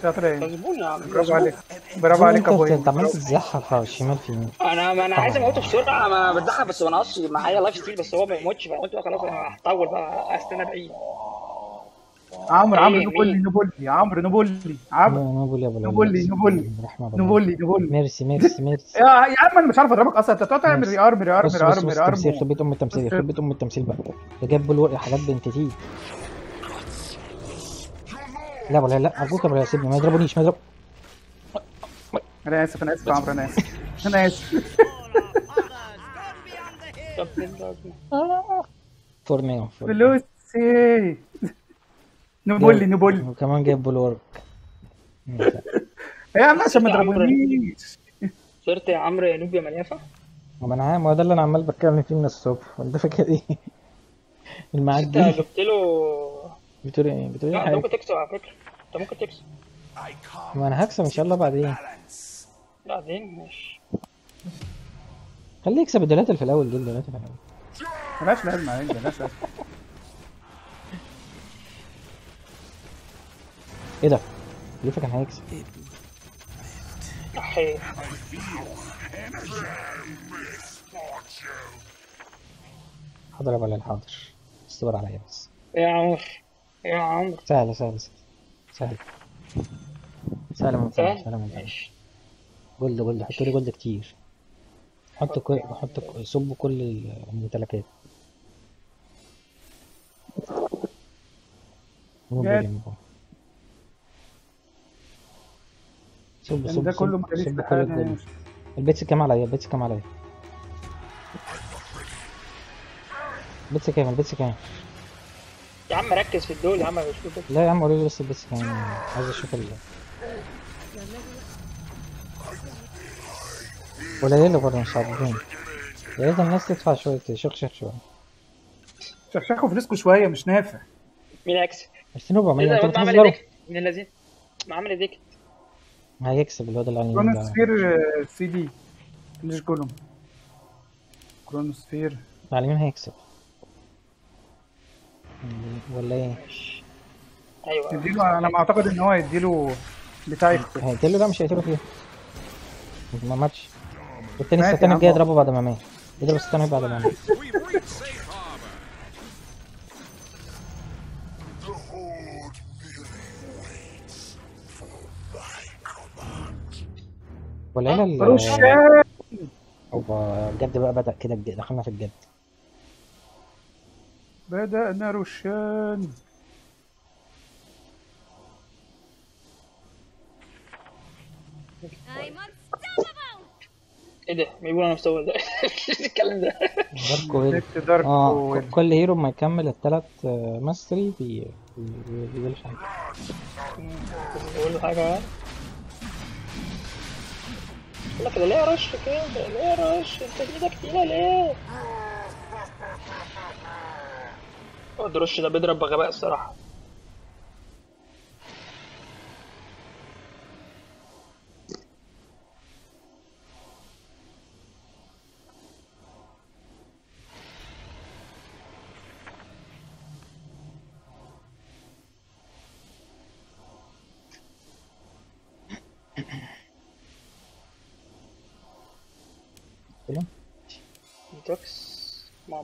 شاطر إيه مظبوط يا عم برافو عليك برافو عليك يا انت ابويا انت عمال تتزحف على الشمال في يمين أنا ما أنا عايز اموته بسرعة ما بتضحك بس ما نقصش معايا life steal بس هو ما يموتش فقلت بقى خلاص أنا هطول بقى استنى بعيد عمرو عمرو؟ نبولي؟ نبولي عمرو نبولي عمرو ابو. نبولي نبولي الله. نبولي نبولي ميرسي ميرسي ميرسي يا عم أنا مش عارف اضربك أصلا انت بتقعد تعمل. ريار ريار ريار ريار تمثيل خربيت ام التمثيل خربيت ام التمثيل بقى ده جاب بالورق حاجات بنت تي لا ولا لا أرجوك يا سيبني ما يضربونيش ما يضرب أنا آسف أنا آسف يا عمرو أنا آسف. أنا آسف. فورنيو فلوسي. نبولي نبولي وكمان جايب بالورق يا عم عشان ما يا عمرو. تضربونيش صرت يا عمرو يا نوبيا مليافة؟ ما أنا عارف ما هو ده اللي أنا عمال بتكلم فيه من الصبح. وانت فاكر إيه انت المعدي جبت له بتقول إيه؟ بتقول إيه لا انت حاجة. ممكن تكسب على فكرة. انت ممكن تكسب. ما أنا هكسب إن شاء الله بعدين. بعدين؟ ماشي. خليه يكسب الدولات اللي في الأول دي الدولات اللي في الأول. ملهاش لازمة يا ملهاش لازمة. إيه ده؟ ليفا كان هيكسب. حاضر يا بلال حاضر اصبر عليا بس. يا عمرو يا عمرو سهل سهل سهل سهل سهل ممتاز سهل سهل ممتاز ماشي. gold gold حط لي gold كتير. حط كل حط صب كل الممتلكات. صب يعني صب ده كله صب كل ال gold ال bets كام عليا؟ ال bets كام عليا؟ ال bets كام؟ ال bets كام؟ يا عم ركز في ال duel يا عم مش لا يا عم قولي لي بس ال bets كام عايز أشوف ال قليلة برضه مش عاجبين؟ يا ريت الناس تدفع شوية تشخشخ شوية. شخشخوا فلوسكم شوية مش نافع. مين هيكسب؟ 2400 ده أنتوا الواد عمل بتهزروا. من الذين؟ ما عمل ديك هيكسب الواد العنين ده كرونوسفير سي دي. ليش جولهم كرونوسفير العنين هيكسب؟ ولا إيه؟ أيوه. يديله أنا ما اعتقد إن هو يديله بتاع يختفي هيقتله لا مش هيقتله فيه. ما ماتش. والتاني مات يا الستان. الجاي يضربه بعد ما مات. يضرب الستان بعد ما مات. We've reached safe harbor. والعيلة ال- روشان اوبا الجد بقى بدأ كده دخلنا في الجد. بدأنا unstoppable! إيه ده؟ ما يقول أنا مستوى ده الكلام ده؟ دارك ويل ست دارك آه كل هيرو ما يكمل التلات آه، ماستري بي بي- بيقول حاجة بقول له حاجة. يقول لك ليه رش كده؟ ليه رش؟ أنت إيدك تقيلة ليه؟ الرش ده بيضرب بغباء الصراحة.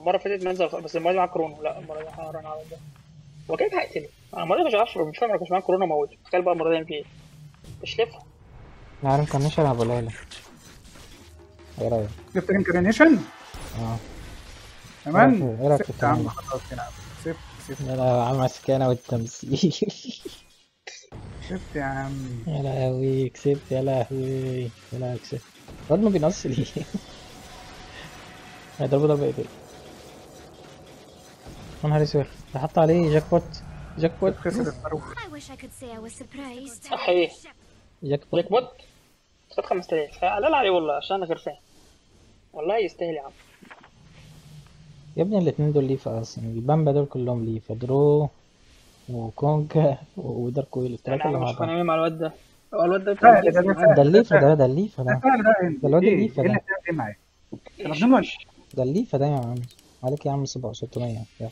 المرة اللي فاتت نزل بس المرة دي معاه كورونا. لا المرة دي هرن على ده. هو كده هيقتله أنا المرة دي مش عارف مش فاهم أنا كنت معاه كورونا موته تخيل بقى المرة دي يعمل فيه. إيه بشلفه لا عارف كان نشر ابو ليلى إيه رأيك؟ جبت انكرينيشن آه. كمان إيه رأيك في عم الكلام؟ خلاص عم سبت سبت. يا لا عم مسكانة والتمثيل. سبت يا عم. يا لهوي كسبت يا لهوي. يا لهوي كسبت. الواد ما بينقصش ليه؟ هيضربه ضربة إيه يا نهار أسود. ده حط عليه jackpot jackpot خسر الصاروخ I wish I could say I was surprised. صح إيه jackpot jackpot خد 5000 قلل عليه والله عشان أنا غير والله يستاهل يا عم. يا ابني الاتنين دول ليفا أصلا البامبا دول كلهم ليفا درو وكونكا و Dark Willow التلاتة أنا اللي مع مش بعض. فاهم مع الواد ده. هو الواد ده لا، ده- ده- الجيش ده الليفا ده ده الليفا ده. ده سهل ده ده الواد إيه؟ الليفا إيه ده. أنا ده الليفا ده يا عم. عليك يا عم 600 يلا.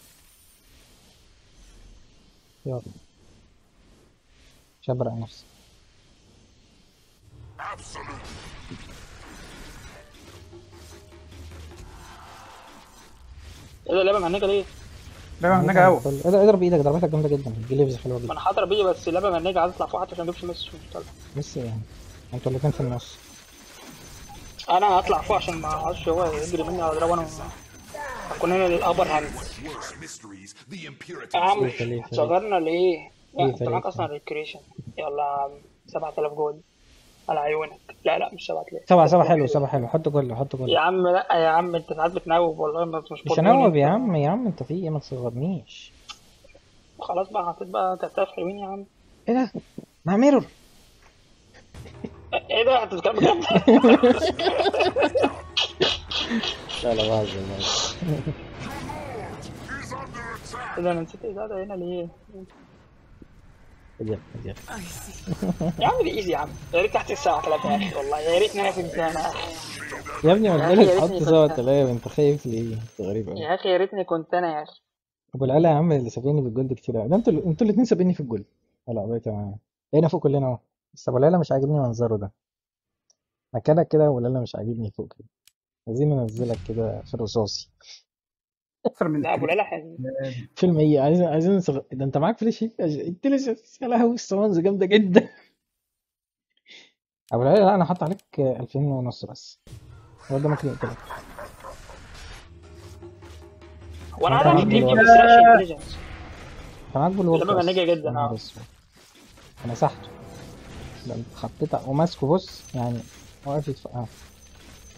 يلا. شبرق نفسك. إيه ده اللعبه مهنجة ليه؟ لا هنجا قوي اضرب اضرب بإيدك ضربتك جامدة جدا. ال glaives حلوة ما جدا أنا حاضر بيه بس اللعبه مهنجة عايز اطلع فوق حتى عشان ما اجيبش miss مش طالع بس يعني. أنتوا الاتنين في النص. أنا هطلع فوق عشان ما أعرفش هو يجري مني على أضربه أنا هكون أنا ال upper hand. يا عم ليه ليه صغرنا ليه؟ لا ليه انت معاك؟ أصلا reincarnation يلا يا عم 7000 جول على عيونك. لا لا مش 7000 سبعة سبعة حلو سبعة حلو. حط كله حط يا كله عم لا يا عم أنت ساعات بتنوب والله ما مش مش هنوب. يا عم يا عم أنت في إيه؟ ما تصغرنيش. خلاص بقى حطيت بقى 3000 حلوين يا عم. إيه ده؟ مع ميرور. إيه ده؟ أنت بتتكلم بجد؟ لا لا نسيت هنا ليه؟ أجل أجل يا عم إيزي يا عم يا ريت تحت الساعة 3 يا أخي والله. يا ريتني أنا كنت أنا. يا ابني قلت يا لك أخي يا حط ريتني سبعة كنت- آلاف انت خايف ليه؟ أنت غريب قوي يا أخي يا ريتني كنت أنا يا أخي. أبو العلا يا عم اللي سابقني بال gold كتير قوي ده أنتوا أنتوا الاثنين سابقني في ال gold. لا بقيت تمام. بقينا فوق كلنا أهو. بس أبو العلا مش عاجبني منظره ده. مكانك كده أبو العلا مش عاجبني فوق كده. عايزين ننزلك كده في الرصاصي. أكثر من لا أبو. ليلى حلو فيلم إيه؟ عايزين عايزين نصغ... ده أنت معاك flash intelligence. يا لهوي ال summons جامدة جدا. أبو العلا لا أنا حاطط عليك 2000 ونص بس. هو ده ممكن يقتلك. وأنا عارف ال game دي ما. بتسرقش intelligence. أنت معاك bulwark اللعبة مهنجة جدا، أنا آه. أنا مسحته. ده أنت حطيتها وماسكه بص يعني واقف يدفع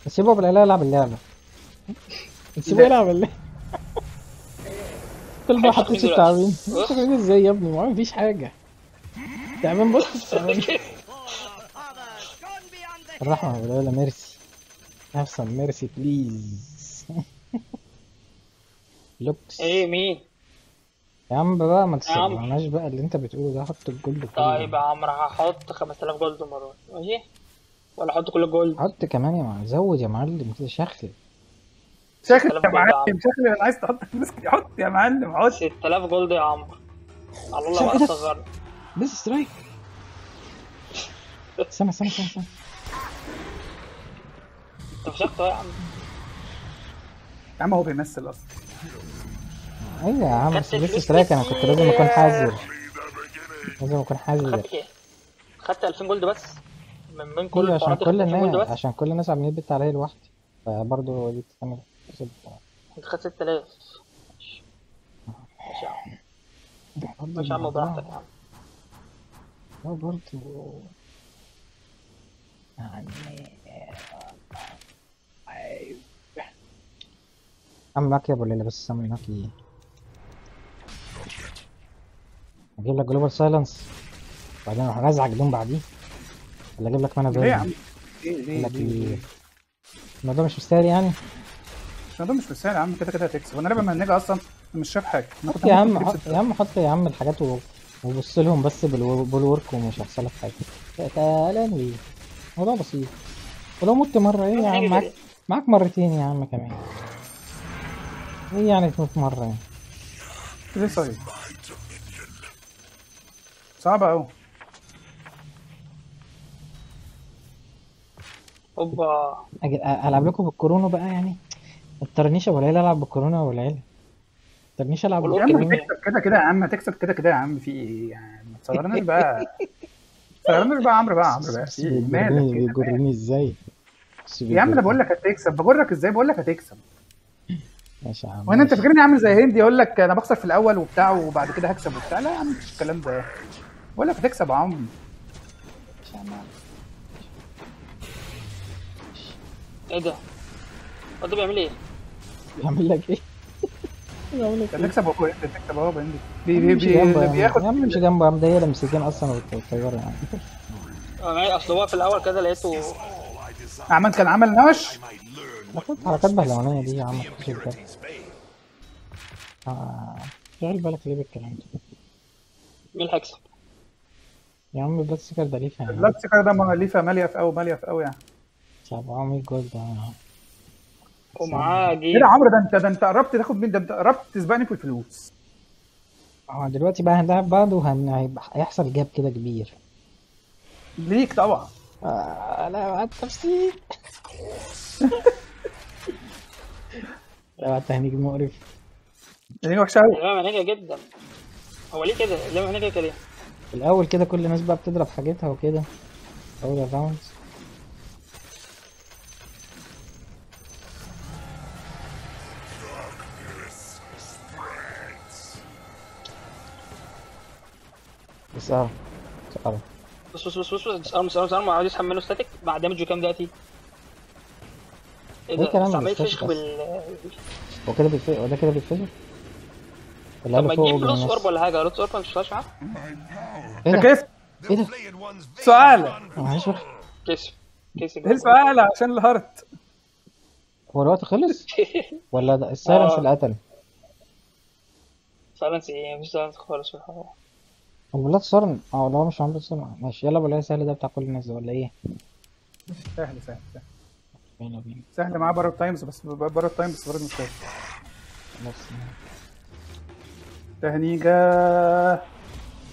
سيبه ابو العلا يلعب اللعبة. سيبه لا. يلعب اللعبة. كل ما حطيت بص. التعبين إزاي يا ابني؟ ما فيش حاجة. تعبان بص ابو العلا mercy. some mercy please. لوكس إيه مين؟ يا عم بقى ما. تسمعناش بقى اللي انت بتقوله ده حط ال gold كله. طيب يا عمرو هحط 5000 gold دي. ماشي؟ ولا أحط كل ال gold حط كمان يا معلم زود يا معلم كده شخل. شكل كلام يا معلم شكل أنا عايز تحط مسك حط يا معلم حط. 6000 gold يا عمرو على الله بقى؟ صغر. بس streak استنى استنى استنى استنى. انت فشخت يا عم. يا عم هو بيمثل أصلا. أيوه يا عم بس بس streak أنا كنت لازم أكون حذر. لازم أكون حذر. خدت إيه؟ خدت 2000 gold بس. من بين كل أيوه عشان كل اللي خدت 2000 gold الناس عشان كل الناس عمالين يبت عليا لوحدي فبرضه دي بتتعمل. انت خدت 6000 ماشي ماشي يا عم. ماشي يا عم براحتك. يا عم هو برضه. يعني عم معاك يا أبو ليلى بس سامي معاك إيه؟ أجيب لك global silence وبعدين أروح ارزعك doom بعديه. ولا أجيب لك mana leak يا عم؟ ليه ليه لك ليه إيه؟ الموضوع مش مستاهل يعني. الموضوع مش مستاهل يا عم كده كده هتكسب. وأنا لما النجا أصلا مش شايف حاجة. حط يا عم حط يا عم حط يا عم الحاجات و- وبص لهم بس بالبولورك ومش هيحصل لك حاجة. تعالى ليه موضوع بسيط. ولو مت مرة. إيه يا عم؟ معاك معاك مرتين يا عم كمان. إيه يعني تموت مرة؟ يعني. ليه صحيح؟ صعبة أوي. اوبا. ألعب لكم بالكورونا بقى يعني؟ ما تضطرنيش ابو العيله ألعب بالكورونا ولا العيله ما تضطرنيش ألعب يا عم بالكورونا. كده كده يا عم هتكسب كده كده يا عم في إيه؟ يعني ما تصورناش بقى. ما تصورناش بقى عمرو بقى عمرو بقى في إيه؟ مالك بيجرني كده؟ بيجرني إزاي؟ يا عم أنا. بقول لك هتكسب. بجرك إزاي؟ بقول لك هتكسب. ماشي يا عم وأنا أنت. فاكرني عامل زي هندي يقول لك أنا بخسر في الأول وبتاع وبعد كده هكسب وبتاع. لا يا عم مفيش الكلام ده. بقول لك هتكسب يا عم. ماشي يا عم. إيه ده؟ هو ده بيعمل إيه؟ بيعمل لك إيه؟ بيعمل لك إيه؟ هتكسب اهو انت هتكسب اهو بندي بي بي بي يا عم. بياخد يا عم امشي جنبه عم ده هي لمستين أصلا والطيارة يعني أنا- أصل هو في الأول كده لقيته عمل كان عمل نوش باخد حركات بهلوانيه دي يا عم بجد آه، شغل بالك ليه بالكلام ده مين هيكسب؟ يا عم بلاد سكر ده ليفا يعني لا كده ده ليفا ماليه في قوي ماليه في قوي يعني 700 gold ده. ومعاه إيه gem ده عمرو ده انت ده انت قربت تاخد مين؟ ده انت قربت تسبقني في الفلوس. آه دلوقتي بقى هنلعب بعض وهيحصل gap كده كبير. ليك طبعا. آه لا بعد تفسير لا بعد تهنيج مقرف. دي وحشه قوي اللعبة مهنجة جدا. هو ليه كده؟ اللعبة مهنجة كده ليه؟ في الأول كده كل الناس بقى بتضرب حاجتها وكده. أول الراوندز بس آه. صعب بص بص بص بص بص ارمس ارمس ارمس عاوز يسحب منه ستاتيك بعد دامجه كام دلوقتي؟ إيه إيه ده؟ عمال بيستشفى فشخ. بال هو كده بيتفق هو ده كده بيتفق ولا طب ما تجيب بالنص اورب ولا حاجة. لوس اورب ما تشتغلش معاه؟ إيه ده؟ ده؟ كسب. إيه ده؟ سؤال. معلش بقى كسب. كسب. إيه سؤال عشان الهارت. هو الوقت خلص؟ ولا السايلنس آه. اللي قتل. سايلنس إيه؟ مفيش سايلنس خالص. في الحوار البلاد صرن آه لو مش عامل صرن ماشي يلا ولا سهل ده بتاع كل الناس ده ولا إيه؟ سهل سهل سهل. يلا بينا. سهل معاه بره التايمز بس بره التايم بس برضه مش سهل خلاص تهنيجة.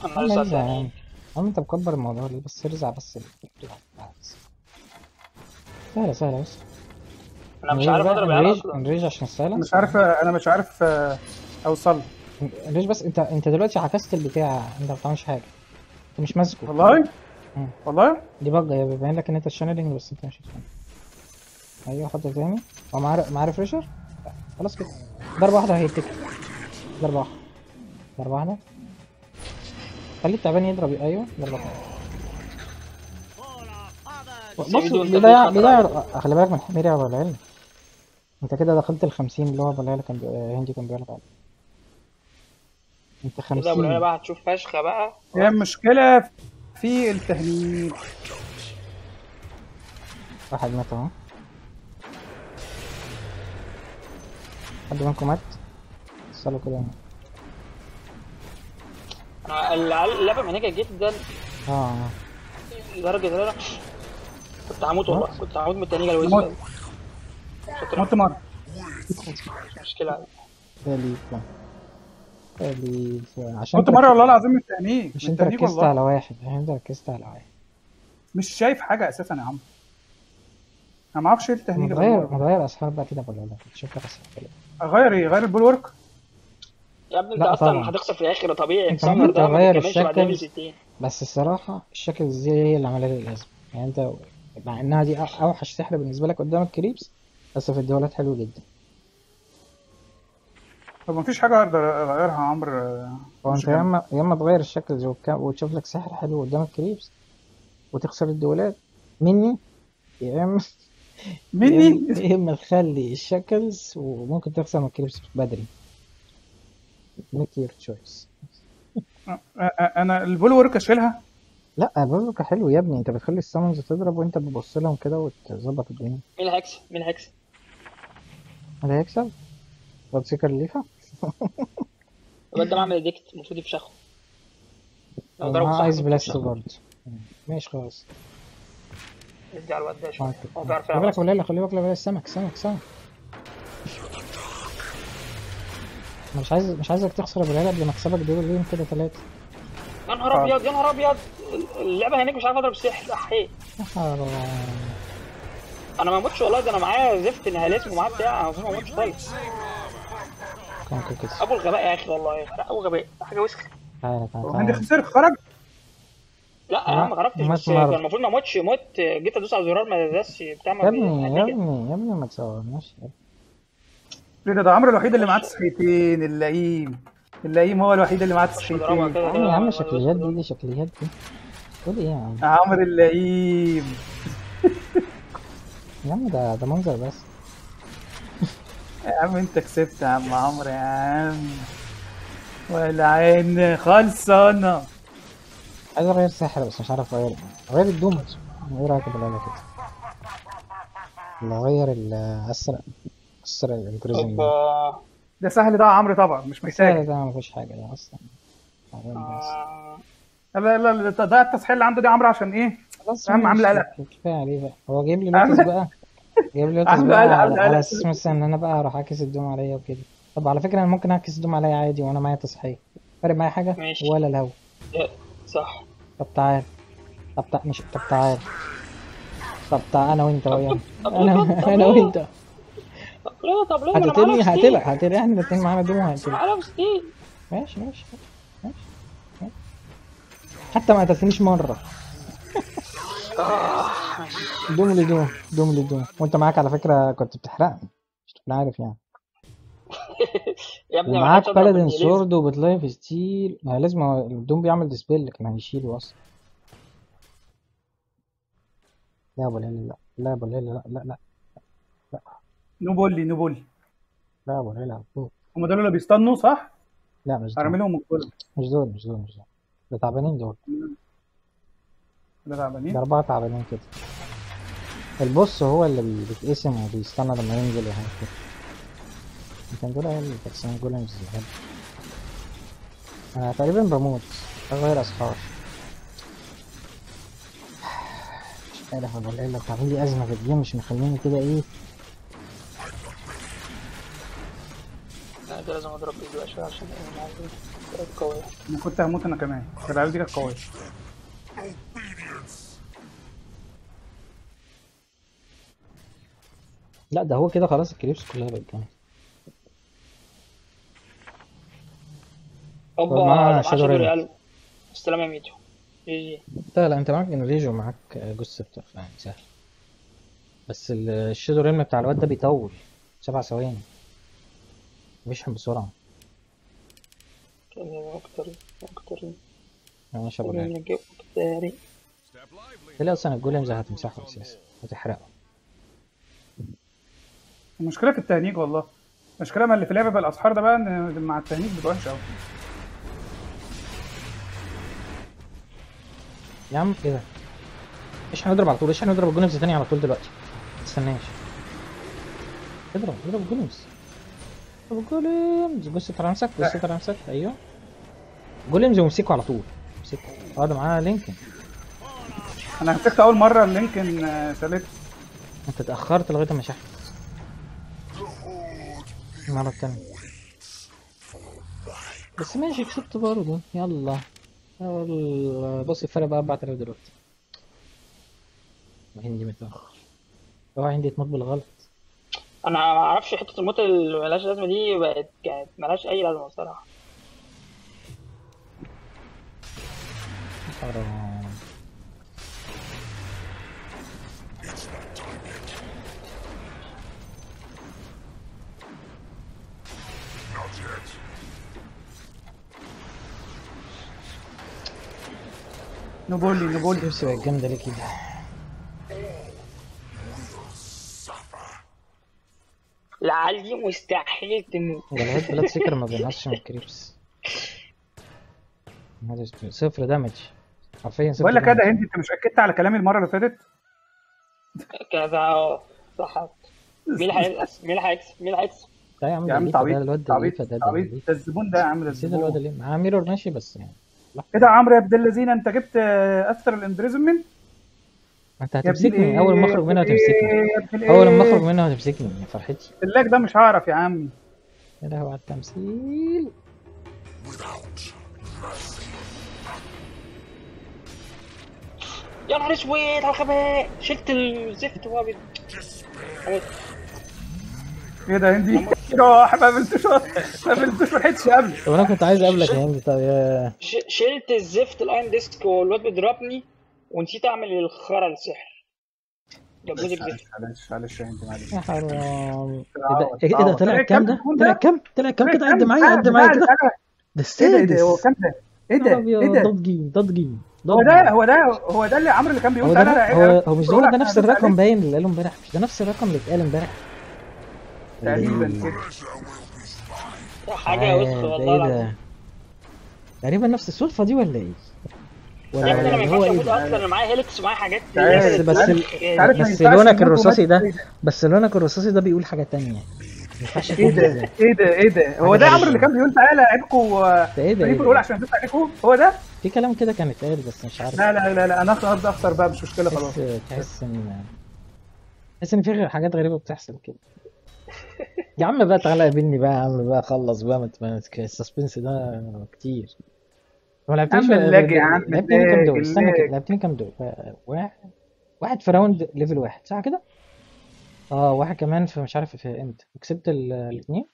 أنا. عم عم انت مكبر الموضوع ليه؟ بس ارزع بس. سهلة سهلة بس. أنا مش عارف أضرب العيال أصلا. عشان السايلنس مش عارف أنا مش عارف آه، أوصل enrage بس انت انت دلوقتي عكست البتاع انت ما بتعملش حاجة. انت مش ماسكه. والله؟ مم. والله؟ دي بقى بيبين لك ان انت ال channeling بس انت مش هتفهم. أيوه حط تاني. هو معاه معاه refresher خلاص كده. ضربة واحدة هيتكل ضربة واحدة. ضربة واحدة. خلي التعبان يضرب. أيوه ضربة واحدة. بص بيضيع بيضيع خلي بالك من حمير يا ابو العلم. انت كده دخلت ال 50 اللي هو ابو العيلة كان. هندي كان بيقول عليه. انت كده ابو العيال 50 بقى هتشوف فشخة بقى. هي المشكلة في التهنيج. واحد مات اهو. حد منكم مات؟ وصلوا كده. أنا العيال- اللعبة مهنجة جدا. آه. لدرجة إن أنا كنت هموت والله. كنت هموت من التنيجه الوزن موت. مرة. مش مشكله خليفة عشان انت مرة والله العظيم التهنيج مش انت ركزت والله. على واحد انت ركزت على واحد. مش شايف حاجة أساسا يا عم. أنا ما أعرفش إيه التهنيج والله. متغير اسحار بقى كده بقول لك. شوف كده أغير إيه؟ غير البول ورك؟ يا ابني أنت لا أصلا طبعا. هتخسر في الآخر طبيعي. أنت ممكن تغير الشكل. 60 بس الصراحة ال shackle دي هي اللي عملها لي الأزمة يعني أنت مع إنها دي أوحش سحر بالنسبة لك قدام ال creeps بس في ال duel ات حلو جدا. طب ما فيش حاجة أقدر أغيرها يا عمرو آه، هو أنت يا اما يا إما تغير ال shackles دي وتشوف لك سحر حلو قدام ال creeps وتخسر ال duel ات مني؟ يا اما مني؟ يا إما- تخلي ال shackles وممكن تخسر من ال creeps بدري. Make your choice. آه، آه، أنا ال bulwark أشيلها؟ لا البازوكا حلو يا ابني. أنت بتخلي ال summons تضرب وأنت بتبص لهم كده وتظبط الدنيا. مين اللي هيكسب مين اللي هيكسب اللي هيكسب Bloodseeker ليفا الواد ده معاه maledict المفروض يفشخه. لو ضربه صح المفروض blast. برضه ماشي خلاص. ادي على الواد ده شوية. معاك. هو بيعرف خلي يلعب. بالك. ولا لا خلي بالك ولا السمك سمك سمك. أنا مش عايز مش عايزك تخسر ابو العيال قبل ما اكسبك دول ليهم كده ثلاثة يا نهار أبيض يا نهار أبيض. اللعبة هناك مش عارف أضرب سحر. احيه أنا ما موتش والله ده أنا معايا زفت نهالات ومعاه بتاع أنا ما موتش خالص. كده أبو الغباء يا أخي والله. أبو غباء حاجة وسخ تعالى تعالى تعالى خسر خرج؟ لا أنا ما خرجتش بس. كان المفروض ما اموتش موت جيت ادوس على الزرار ما داسش بتاع ما يا ابني يا. ابني يا ابني ما تصورناش يا ابني. إيه ده ده عمرو الوحيد اللي معاه تسحيتين اللئيم. اللئيم هو الوحيد اللي معاه كده يا عم يا عم شكليات دي دي شكليات دي. تقول إيه يا عم؟ عمرو اللئيم. يا عم ده ده منظر بس. يا عم انت كسبت يا عم عمرو يا عم. والعين خلصانة. عايز أغير سحر بس مش عارف اغير أغير ال doom إيه رأيك بالله كده؟ ولا أغير الاسرع اسرع ال algorithm ده. ده سهل ده عمرو طبعا مش محتاج. ده ما فيهوش حاجة ده أصلا. آه. لا لا لا ده- ده التسحيل اللي عنده دي عمرو عشان إيه؟ خلاص يا عم عامل. قلق. كفاية عليه بقى. هو جايب لي لوتس بقى. جايب لي لوتس بقى على, على. أساس مثلا إن أنا بقى أروح أعكس ال doom عليا وكده. طب على فكرة أنا ممكن أعكس ال doom عليا عادي وأنا معايا تصحيح. فارق معايا حاجة؟ ماشي. ولا الهوا؟ صح. طب تعال. طب تعال مش طب تعال. طب تعال أنا وأنت ويا أنا أنا؟ وأنت. طب ليه طب هتقتلني؟ هقتلك هقتلك إحنا الاثنين معانا دوم هقتلك معانا 60 ماشي ماشي ماشي. حتى ما قتلتنيش مرة. دوم لدوم دوم لدوم. وانت معاك على فكرة كنت بتحرقني. مش تكون عارف يعني. يا ابني أضرب بلدن. سورد وبتلايف ستيل. ما هي لازم الدوم بيعمل ديسبيل كان هيشيله أصلا. لا يا أبو الهلال لا. لا يا أبو الهلال لا لا لا. نوبولي نوبولي. لا يا أبو الهلال. هم دول اللي بيستنوا صح؟ لا مش دول. هرمي لهم الكل مش دول مش دول مش دول. ده تعبانين دول. ده تعبانين؟ ده أربعة تعبانين كده. البص هو اللي بي- بيتقسم وبيستنى لما ينزل وحاجات كده لكن دول اللي بيتقسموا golems الهبل أنا تقريبا بموت. أغير أصحاب مش عارف ولا إيه اللي بتعمل لي أزمة في ال game مش مخليني كده إيه؟ لا ده لازم أضرب بقى شوية عشان أنا عايز كانت قوية. أنا كنت هموت أنا كمان. كانت العيال دي كانت قوية. لا ده هو كده خلاص ال creeps كلها بقت جامدة اوبا معاه shadow realm. السلام يا ميتو. GG. لا لا أنت معاك enrage ومعاك ghost scepter يعني سهل. بس ال- ال shadow realm بتاع الواد ده بيطول. سبع ثواني. بيشحن بسرعة. أكتر أكتر. ماشي يا ابو lively. تلاقي أصلا الجولمز هتمسحه أساسا هتحرقه المشكلة في التهنيج والله. المشكلة ما اللي في لعبة بقى الأسحار ده بقى إن مع التهنيج بيبقى وحش قوي يا عم إيه ده إيش هنضرب على طول؟ إيش هنضرب الجولمز تاني على طول دلوقتي؟ ما تستناش. اضرب اضرب الجولمز طب جوليمز جثة رمسك جثة رمسك أيوه. golems ومسكوا على طول. مسكوا آه ده معاه Linken. أنا مسكت اول مرة ال Linken آه، سالت انت اتأخرت لغاية ما شحت المرة التانية. بس ماشي كسبت برضه. يلا. بص الفرق بقى 4000 دلوقتي. وهندي متأخر. اوعى هندي تموت بالغلط. أنا ما أعرفش حتة الموت اللي ملهاش لازمة دي بقت كانت ملهاش أي لازمة حرام نبولي نبولي نفسي بقت جامدة ليه كده العيال دي مستحيل تموت لغاية بلاد سيكر ما بينقصش من ال creeps صفر damage. حرفيا بقول لك damage. هندي انت مش أكدت على كلامي المرة اللي فاتت؟ كده آه صح. مين اللي هيكسب؟ مين اللي هيكسب؟ مين هيكسب؟ لا يا عم يا ده عم ده تعبيط الواد ده تعبيط تعبيط ده الزبون ده يا عم ده نسيت الواد الزبون اللي معاه mirror ماشي بس يعني. كده يا عمرو يا ابن الذين أنت جبت آه، أثر ال imprisonment؟ ما أنت هتمسكني أول ما أخرج منها هتمسكني. أول ما. أخرج منها هتمسكني يا فرحتي ال lag ده مش هعرف يا عمي. يا لهوي على التمثيل. يا نهار أسود على الغباء شلت الزفت وهو بي-. إيه ده هندي؟ راح ما قابلتوش ما قابلتوش ما لحقتش قبل طب أنا كنت عايز أقابلك يا هندي طب يا ش- شلت الزفت الاين ديسك والواد بيضربني ونسيت أعمل الخرا السحر معلش معلش يا هندي معلش. يا حرام. إيه ده إيه ده تعوض. طلع كام ده؟ طلع؟ كام؟ طلع كام كده؟ قد معايا قد معايا كده. ده إيه ده إيه ده هو السادس كام ده؟ إيه ده إيه ده؟ ضد جيم ضد جيم. هو ده. هو ده هو ده اللي عمرو اللي كان هو بيقول تعالى هو هو مش ده, ده نفس الرقم باين اللي قاله امبارح. مش ده نفس الرقم اللي اتقال امبارح. تقريبا كده. حاجة ده والله العظيم ده؟ تقريبا نفس الصدفة دي ولا إيه؟ ولا يا ابني أنا ما يعني هو ينفعش إيه؟ أصلا أنا معايا helix ومعايا حاجات بس بس بس لونك الرصاصي ده بس لونك الرصاصي ده بيقول حاجة تانية. إيه ده؟ إيه ده؟ إيه ده؟ هو ده عمرو اللي كان بيقول تعالى العبكم ده إيه ده, إيه الأولى؟ عشان ادوس عليكم هو ده؟ في كلام كده كان اتقال بس مش عارف. لا لا لا لا أنا هبدا أخسر بقى مش مشكلة خلاص. تحس ان تحس إن في حاجات غريبة بتحصل كده. يا عم بقى تعالى قابلني بقى يا عم بقى خلص بقى ما ال suspense ده كتير. ما لعبتنيش ال lag يا عم لعبتني كام دور؟ استنى كده. لعبتني كام دور؟ واحد واحد في round level واحد صح كده؟ آه واحد كمان في مش عارف في إمتى. وكسبت ال- الاثنين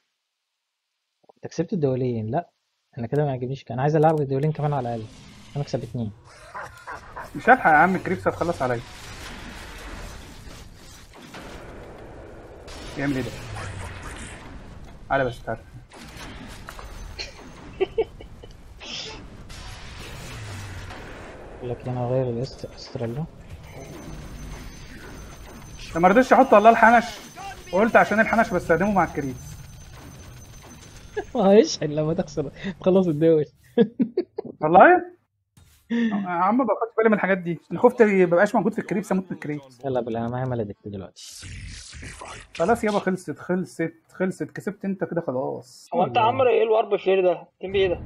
أنت كسبت ال duel ين لا أنا كده ما عجبنيش كان عايز ألعب ال duel ين كمان على الأقل. أنا أكسب اتنين. مش هلحق يا عم. creeps هتخلص عليا. يعمل إيه ده؟ تعالى بس تعالى يقول لك أنا غير الاست استراليا ما رضيتش أحط والله الحنش. وقلت عشان الحنش بستخدمه مع الكريبس ما هيشحن لما تخسر تخلص الدول والله؟ يا عم ما باخدش بالي من الحاجات دي. أنا خفت ما يبقاش موجود في الكريبس أموت من الكريبس يلا بالله أنا معايا ملدك دلوقتي. خلاص يابا خلصت خلصت خلصت. كسبت انت كده خلاص. هو انت عمرو إيه الورب فلير ده؟ كان بايه ده؟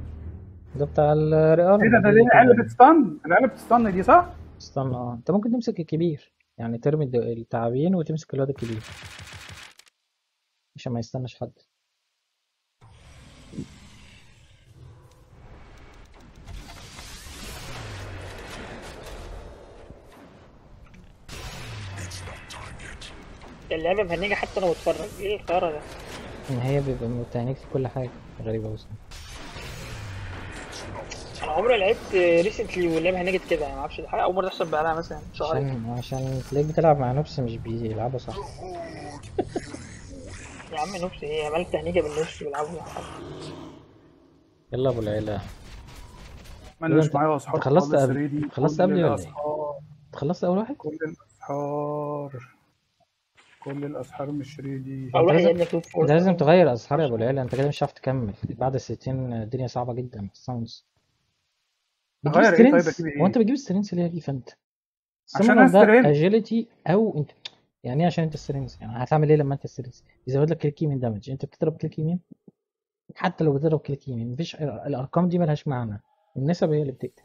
ده بتاع الريال إيه ده؟ ده ليه العيال اللي بتستن؟ العيال اللي بتستن دي صح؟ استنى آه. انت ممكن تمسك الكبير. يعني ترمي الد- التعابين وتمسك الواد الكبير. عشان ما يستناش حد. اللعبة مهنجه حتى أنا بتفرج إيه الخرا ده؟ إن هي بيبقى متهنيك في كل غريبة أوي أنا عمري لعبت ريسنتلي واللعبة هنجت كده يعني ما أعرفش دي حاجة أول مرة تحصل بقالها مثلا شهرين عشان عشان تلاقيك بتلعب مع نفس مش بيلعبوا صح. يا عم نفسي إيه؟ عملت تهنيجة بالنص بيلعبوا. يلا أبو العيلة. ما أنا مش انت- معايا أصحاب انت خلصت قبل-. خلصت قبلي ولا إيه؟ انت خلصت أول واحد؟ كل الاسحار كل الاسحار مش ready أول واحد لازم- يا أنت لازم تغير اسحار يا أبو العيلة. أنت كده مش هتعرف تكمل. بعد الستين الدنيا صعبة جدا. ال sounds بتجيب إيه؟ طيب؟ strength؟ إيه؟ هو أنت بتجيب strength ليه يا كيف انت عشان ده strength. agility أو انت يعني إيه عشان أنت strength؟ يعني هتعمل إيه لما أنت strength؟ يزود لك click يمين damage أنت بتضرب click يمين؟ حتى لو بتضرب click يمين. مفيش الأرقام دي ملهاش معنى. النسب هي اللي بتقتل.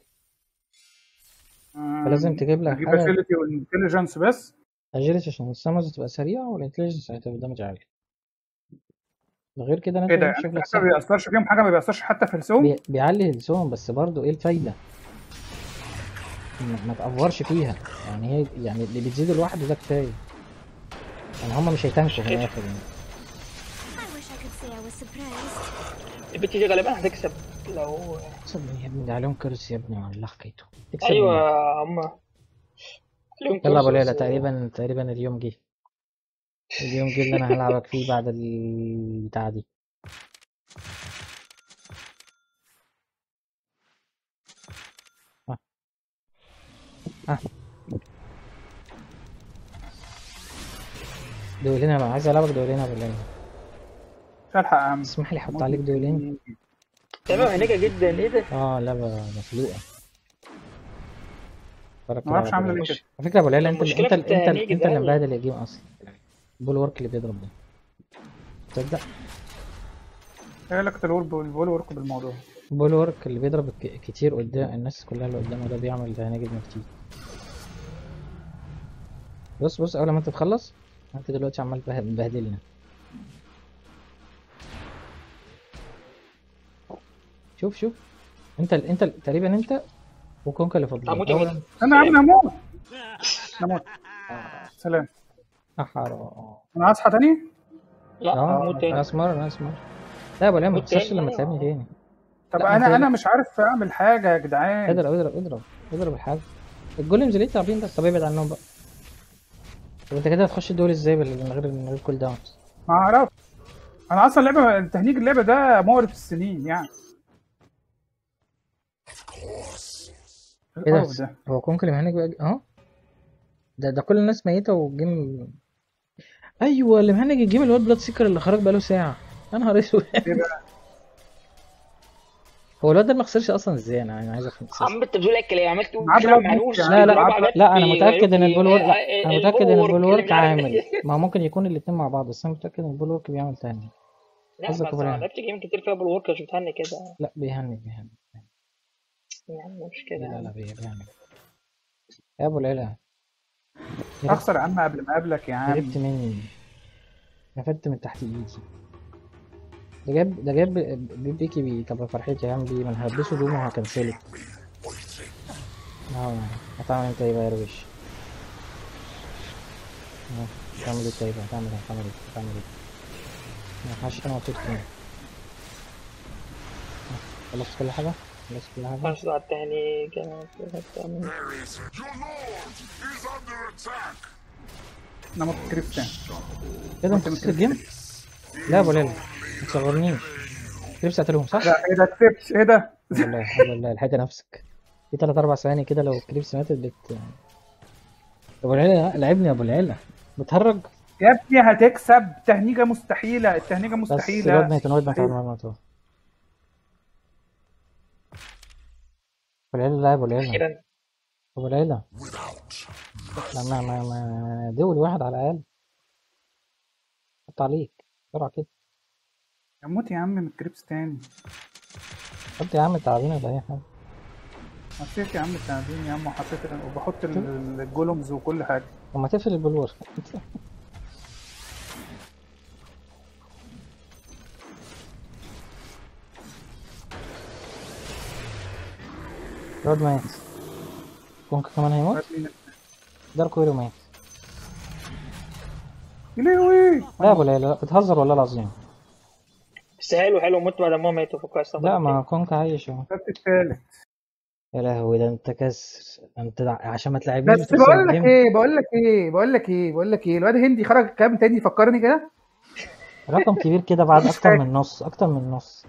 فلازم تجيب لك نجيب حاجة agility و intelligence بس. agility عشان ال summons تبقى سريعة وال intelligence هتبقى damage عالي. غير كده إيه ده؟ حتى ما بيأثرش فيهم حاجة ما بيأثرش حتى في ال summon بي- بيعلي الزوم بس برضه إيه الفايدة؟ ما ما تأفورش فيها. يعني هي يعني اللي بتزيد لوحده ده كفاية. يعني هما مش هيتنكوا في الآخر يعني. البت دي غالبا هتكسب. لو تكسب يا ابني ده عليهم كرسي يا ابني ولا حكايته أيوه؟ هم يلا أبو ليلى بس- تقريبا تقريبا اليوم جه. اليوم جه اللي أنا هلعبك فيه بعد البتاع دي. ها ها duel ين بقى عايز ألعبك duel ين يا ابو ليلى مش هلحق يا عم. اسمح لي أحط عليك duel ين تمام هنيجة جدا. إيه ده؟ آه لعبة مسلوقة. ما أعرفش عاملة. كده على فكرة أبو ليلى أنت أنت في أنت أنت اللي. مبهدل ال game أصلا. ال bulwark اللي بيضرب ده. تصدق؟ إيه الورك وال bulwark بالموضوع؟ bulwark اللي بيضرب ك- كتير قدام الناس كلها اللي قدامه ده بيعمل تهنيج ابن كتير بص بص أول ما أنت تخلص أنت دلوقتي عمال مبهدلنا شوف شوف. أنت ال- أنت ال- تقريبا أنت وكونكا اللي ولد. أنا يا عم هموت هموت سلام. احر أنا هصحى تاني؟ لا آه تاني. أسمر أسمر. لا يا أبو ما تخسرش. لما تلعبني تاني. طب أنا أنا مش عارف أعمل حاجة يا جدعان. اضرب اضرب اضرب اضرب الحاجة. ال golems ليه تعبين ده طب ابعد عنهم بقى. طب انت كده هتخش ال duel إزاي من غير من غير cool down ما أعرف. أنا أصلا لعبه تهنيج اللعبة ده مورد السنين يعني. إيه ده؟ هو كونكر مهنج بقى؟ اهو ده ده كل الناس ميتة وال game أيوه اللي مهنج ال game الواد blood seeker اللي خرج بقاله ساعة. يا نهار أسود. إيه بقى هو الواد ده ما خسرش أصلا إزاي؟ أنا عايز أفهم عم أنت بتقول لك اللي عملت. لا لا لا أنا متأكد إن ال bulwark آه، أنا متأكد إن البول اللي ورك مش عارف عامل. ما ممكن يكون الاتنين مع بعض بس أنا متأكد إن ال bulwark بيعمل تاني. لا بس أنا. لعبت game كتير فيها بال bulwark مش بتهني كده. لا بيهنج بيهنج يعني مش كده. لا لا. بي- بيهنج يا أبو العلا أخسر يا عم قبل ما أقابلك يا عم. هربت مني نفدت من تحت إيدي. ده جاب ده جاب بي- بيكي بي طب فرحتي يا عم بيه ما أنا هلبسه دوم وهكنسله. آه هتعمل انت إيه بقى يا روش آه، هتعمل إيه طيب؟ هتعمل إيه؟ هتعمل إيه؟ هتعمل إيه؟ ما حدش أنا كده خلصت كل حاجة؟ بقى التاني كانت تعمل أنا موت كريستيان كده انت خلصت ال game؟ لا ابو ليلى ما تصغرنيش creeps قتلهم صح؟ لا إيه ده كسبت إيه ده الحمد لله الحمد لله نفسك في تلات أربع ثواني كده لو creeps ماتت بت أبو العيلة لعبني يا أبو العيلة بتهرج يا ابني هتكسب تهنيجة مستحيلة التهنيجه بس مستحيله الواد ميت الواد ميت. الواد ميت أبو العيلة لا يا أبو العيلة أبو العيلة لا ما ما ما duel واحد على الأقل. حط عليك. بسرعة كده. موت يا عم من creeps تاني. حط يا عم تعبين ولا أي حاجة. حطيت يا عم التعبين يا عم وحطيت وبحط ال- golems وكل حاجة. وما تقفل البلور. الواد مات كونك كمان هيموت هات مين- دارك ويلو مات يا لهوي لا يا ابو ليلى لا بتهزر والله العظيم بس حلو حلو مت بعد ما ماتوا استغفر لا. ما كونك عايش اهو يا لهوي ده انت كسر انت عشان ما تلعبنيش بس بقول لك إيه بقول لك إيه بقول لك إيه بقول لك إيه الواد هندي خرج كام تاني فكرني كده رقم كبير كده بعد أكتر. من نص أكتر من نص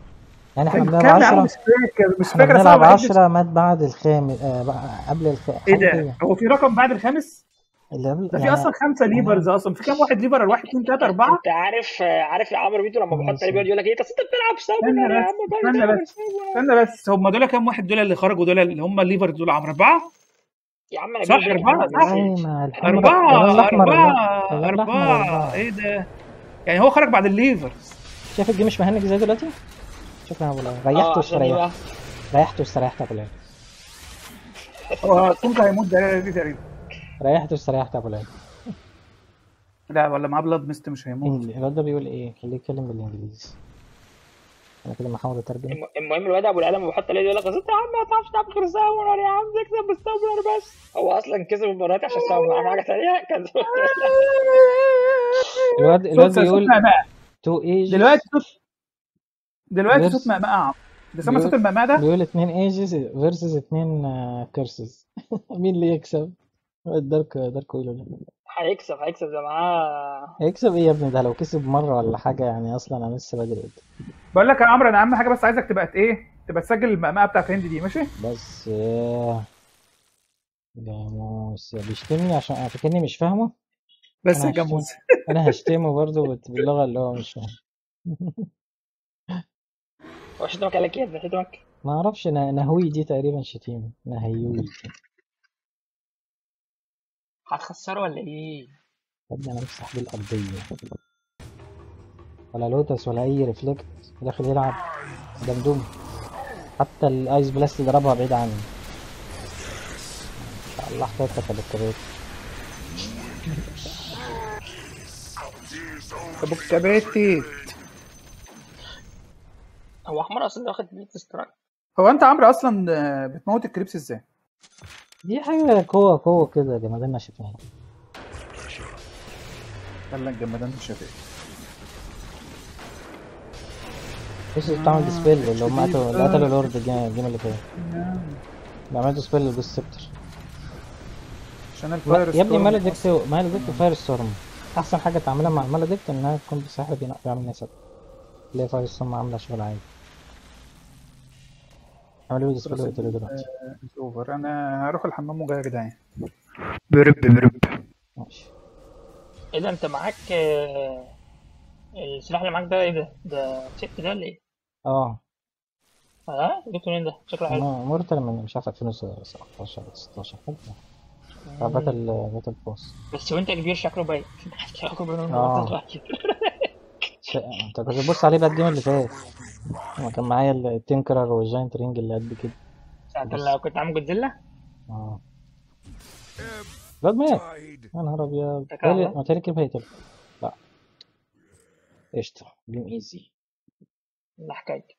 يعني إحنا كام بنلعب يا عم 10 مش فاكر مش فاكر بنلعب أنا بحب- 10 مات بعد الخامس آه بقى قبل الخ... إيه ده. هو في رقم بعد الخامس؟ اللي قبل ده في يعني أصلا خمسة leavers أصلا. في كام واحد leaver واحد اثنين ثلاثة أربعة؟ أنت عارف عارف يا عمرو بيتو لما بحط عليه بيقعد يقول لك إيه؟ أنت بتلعب استنى سوا يا بس، عم استنى بقى بس. استنى بس. هم دول كام واحد؟ دول اللي خرجوا دول اللي هم ال leaver دول عمرو؟ أربعة؟ يا عم أنا صح، محمد صح. أربعة أربعة أربعة. إيه ده؟ يعني هو خرج بعد ال leaver شايف ال game مش مهنج إزاي دلوقتي؟ شكرا يا ابو العين ريحت عشان إيه واستريحت بقى. ريحت واستريحت يا ابو العين هو كونكا هيموت ده دي تقريبا. ريحت واستريحت يا ابو العين لا ولا معاه blood mist مش هيموت. الواد ده بيقول إيه؟ خليه يتكلم بالإنجليزي. أنا كده بحاول أترجم. الم- المهم الواد أبو القلم بيحط عليه يقول لك أنت يا عم ما تعرفش تعمل غير summoner يا عم تكسب بال summoner بس. هو أصلا كسب المباراه عشان summoner عمل حاجة ثانية كان الواد الواد بيقول. تو ايج دلوقتي دلوقتي صوت مقمقة بيقول- صوت المقمقة ده؟ بيقول اتنين ايجز فيرسز اتنين كيرسز مين اللي يكسب؟ دارك دارك ويل ولا لا؟ هيكسب هيكسب ده معاه هيكسب إيه يا ابني؟ ده لو كسب مرة ولا حاجة يعني أصلا أنا لسه بدري. بقول لك يا عمرو أنا أهم حاجة بس عايزك تبقى إيه؟ تبقى تسجل المقمقة بتاعت هند دي ماشي؟ بس آه، جاموس بيشتمني عشان أنا فاكرني مش فاهمه. بس يا جاموس أنا هشتمه برضه باللغة اللي هو مش فاهم هو شتمك على كيف؟ شتمك ما أعرفش نهوي دي تقريبا شتيمة نهيوي هتخسره ولا إيه؟ يا ابني أنا بمسح بيه الارضية ولا لوتس ولا أي ريفلكت. داخل يلعب دمدوم. حتى الآيس بلاست ضربها بعيد عني. إن شاء الله حكايتك يا بالكبير ابو الكباتي هو أحمر أصلا ده واخد بيت سترايك. هو أنت عمرو أصلا آه، بتموت الكريبس إزاي؟ دي حاجة قوة قوة كده جمادنا شفناها قال لك جمدان مش شايف. بص بتعمل ديسبيل اللي هم قتلوا اللي قتلوا اللورد الجيم الجيم اللي فات بعمل ديسبيل للسبتر عشان الفايروس يا ابني مالديكت مالديكت فاير ستورم أحسن حاجة تعملها مع المالديكت إنها تكون بسحر بينا- بيعمل نسب. اللي هي فاير ستورم عاملة شغل عادي. عملوا ديسبيل وقتلوا دلوقتي. اوفر أنا هروح الحمام وجاي يا جدعان برب برب. ماشي. إيه ده أنت معاك آه، السلاح اللي معاك ده إيه ده؟ ده ست ده ولا إيه؟ آه. آه جبته منين ده؟ شكله حلو. أنا مورتال من مش عارف 2017 16 حاجة بتاع باتل باتل بوس بس وأنت كبير شكله باين شكله اكبر من آه. الموضوع ش- انت كنت بتبص عليه بقى الجيم اللي فات لما كان معايا التنكرر والجاينت رينج اللي قد كده. ساعة لو كنت عامل جودزيلا؟ آه. الواد مات. يا نهار أبيض. تكعب. تالي- ما تالي كيف هيتل لا. قشطة. جيم إيزي. ده حكايته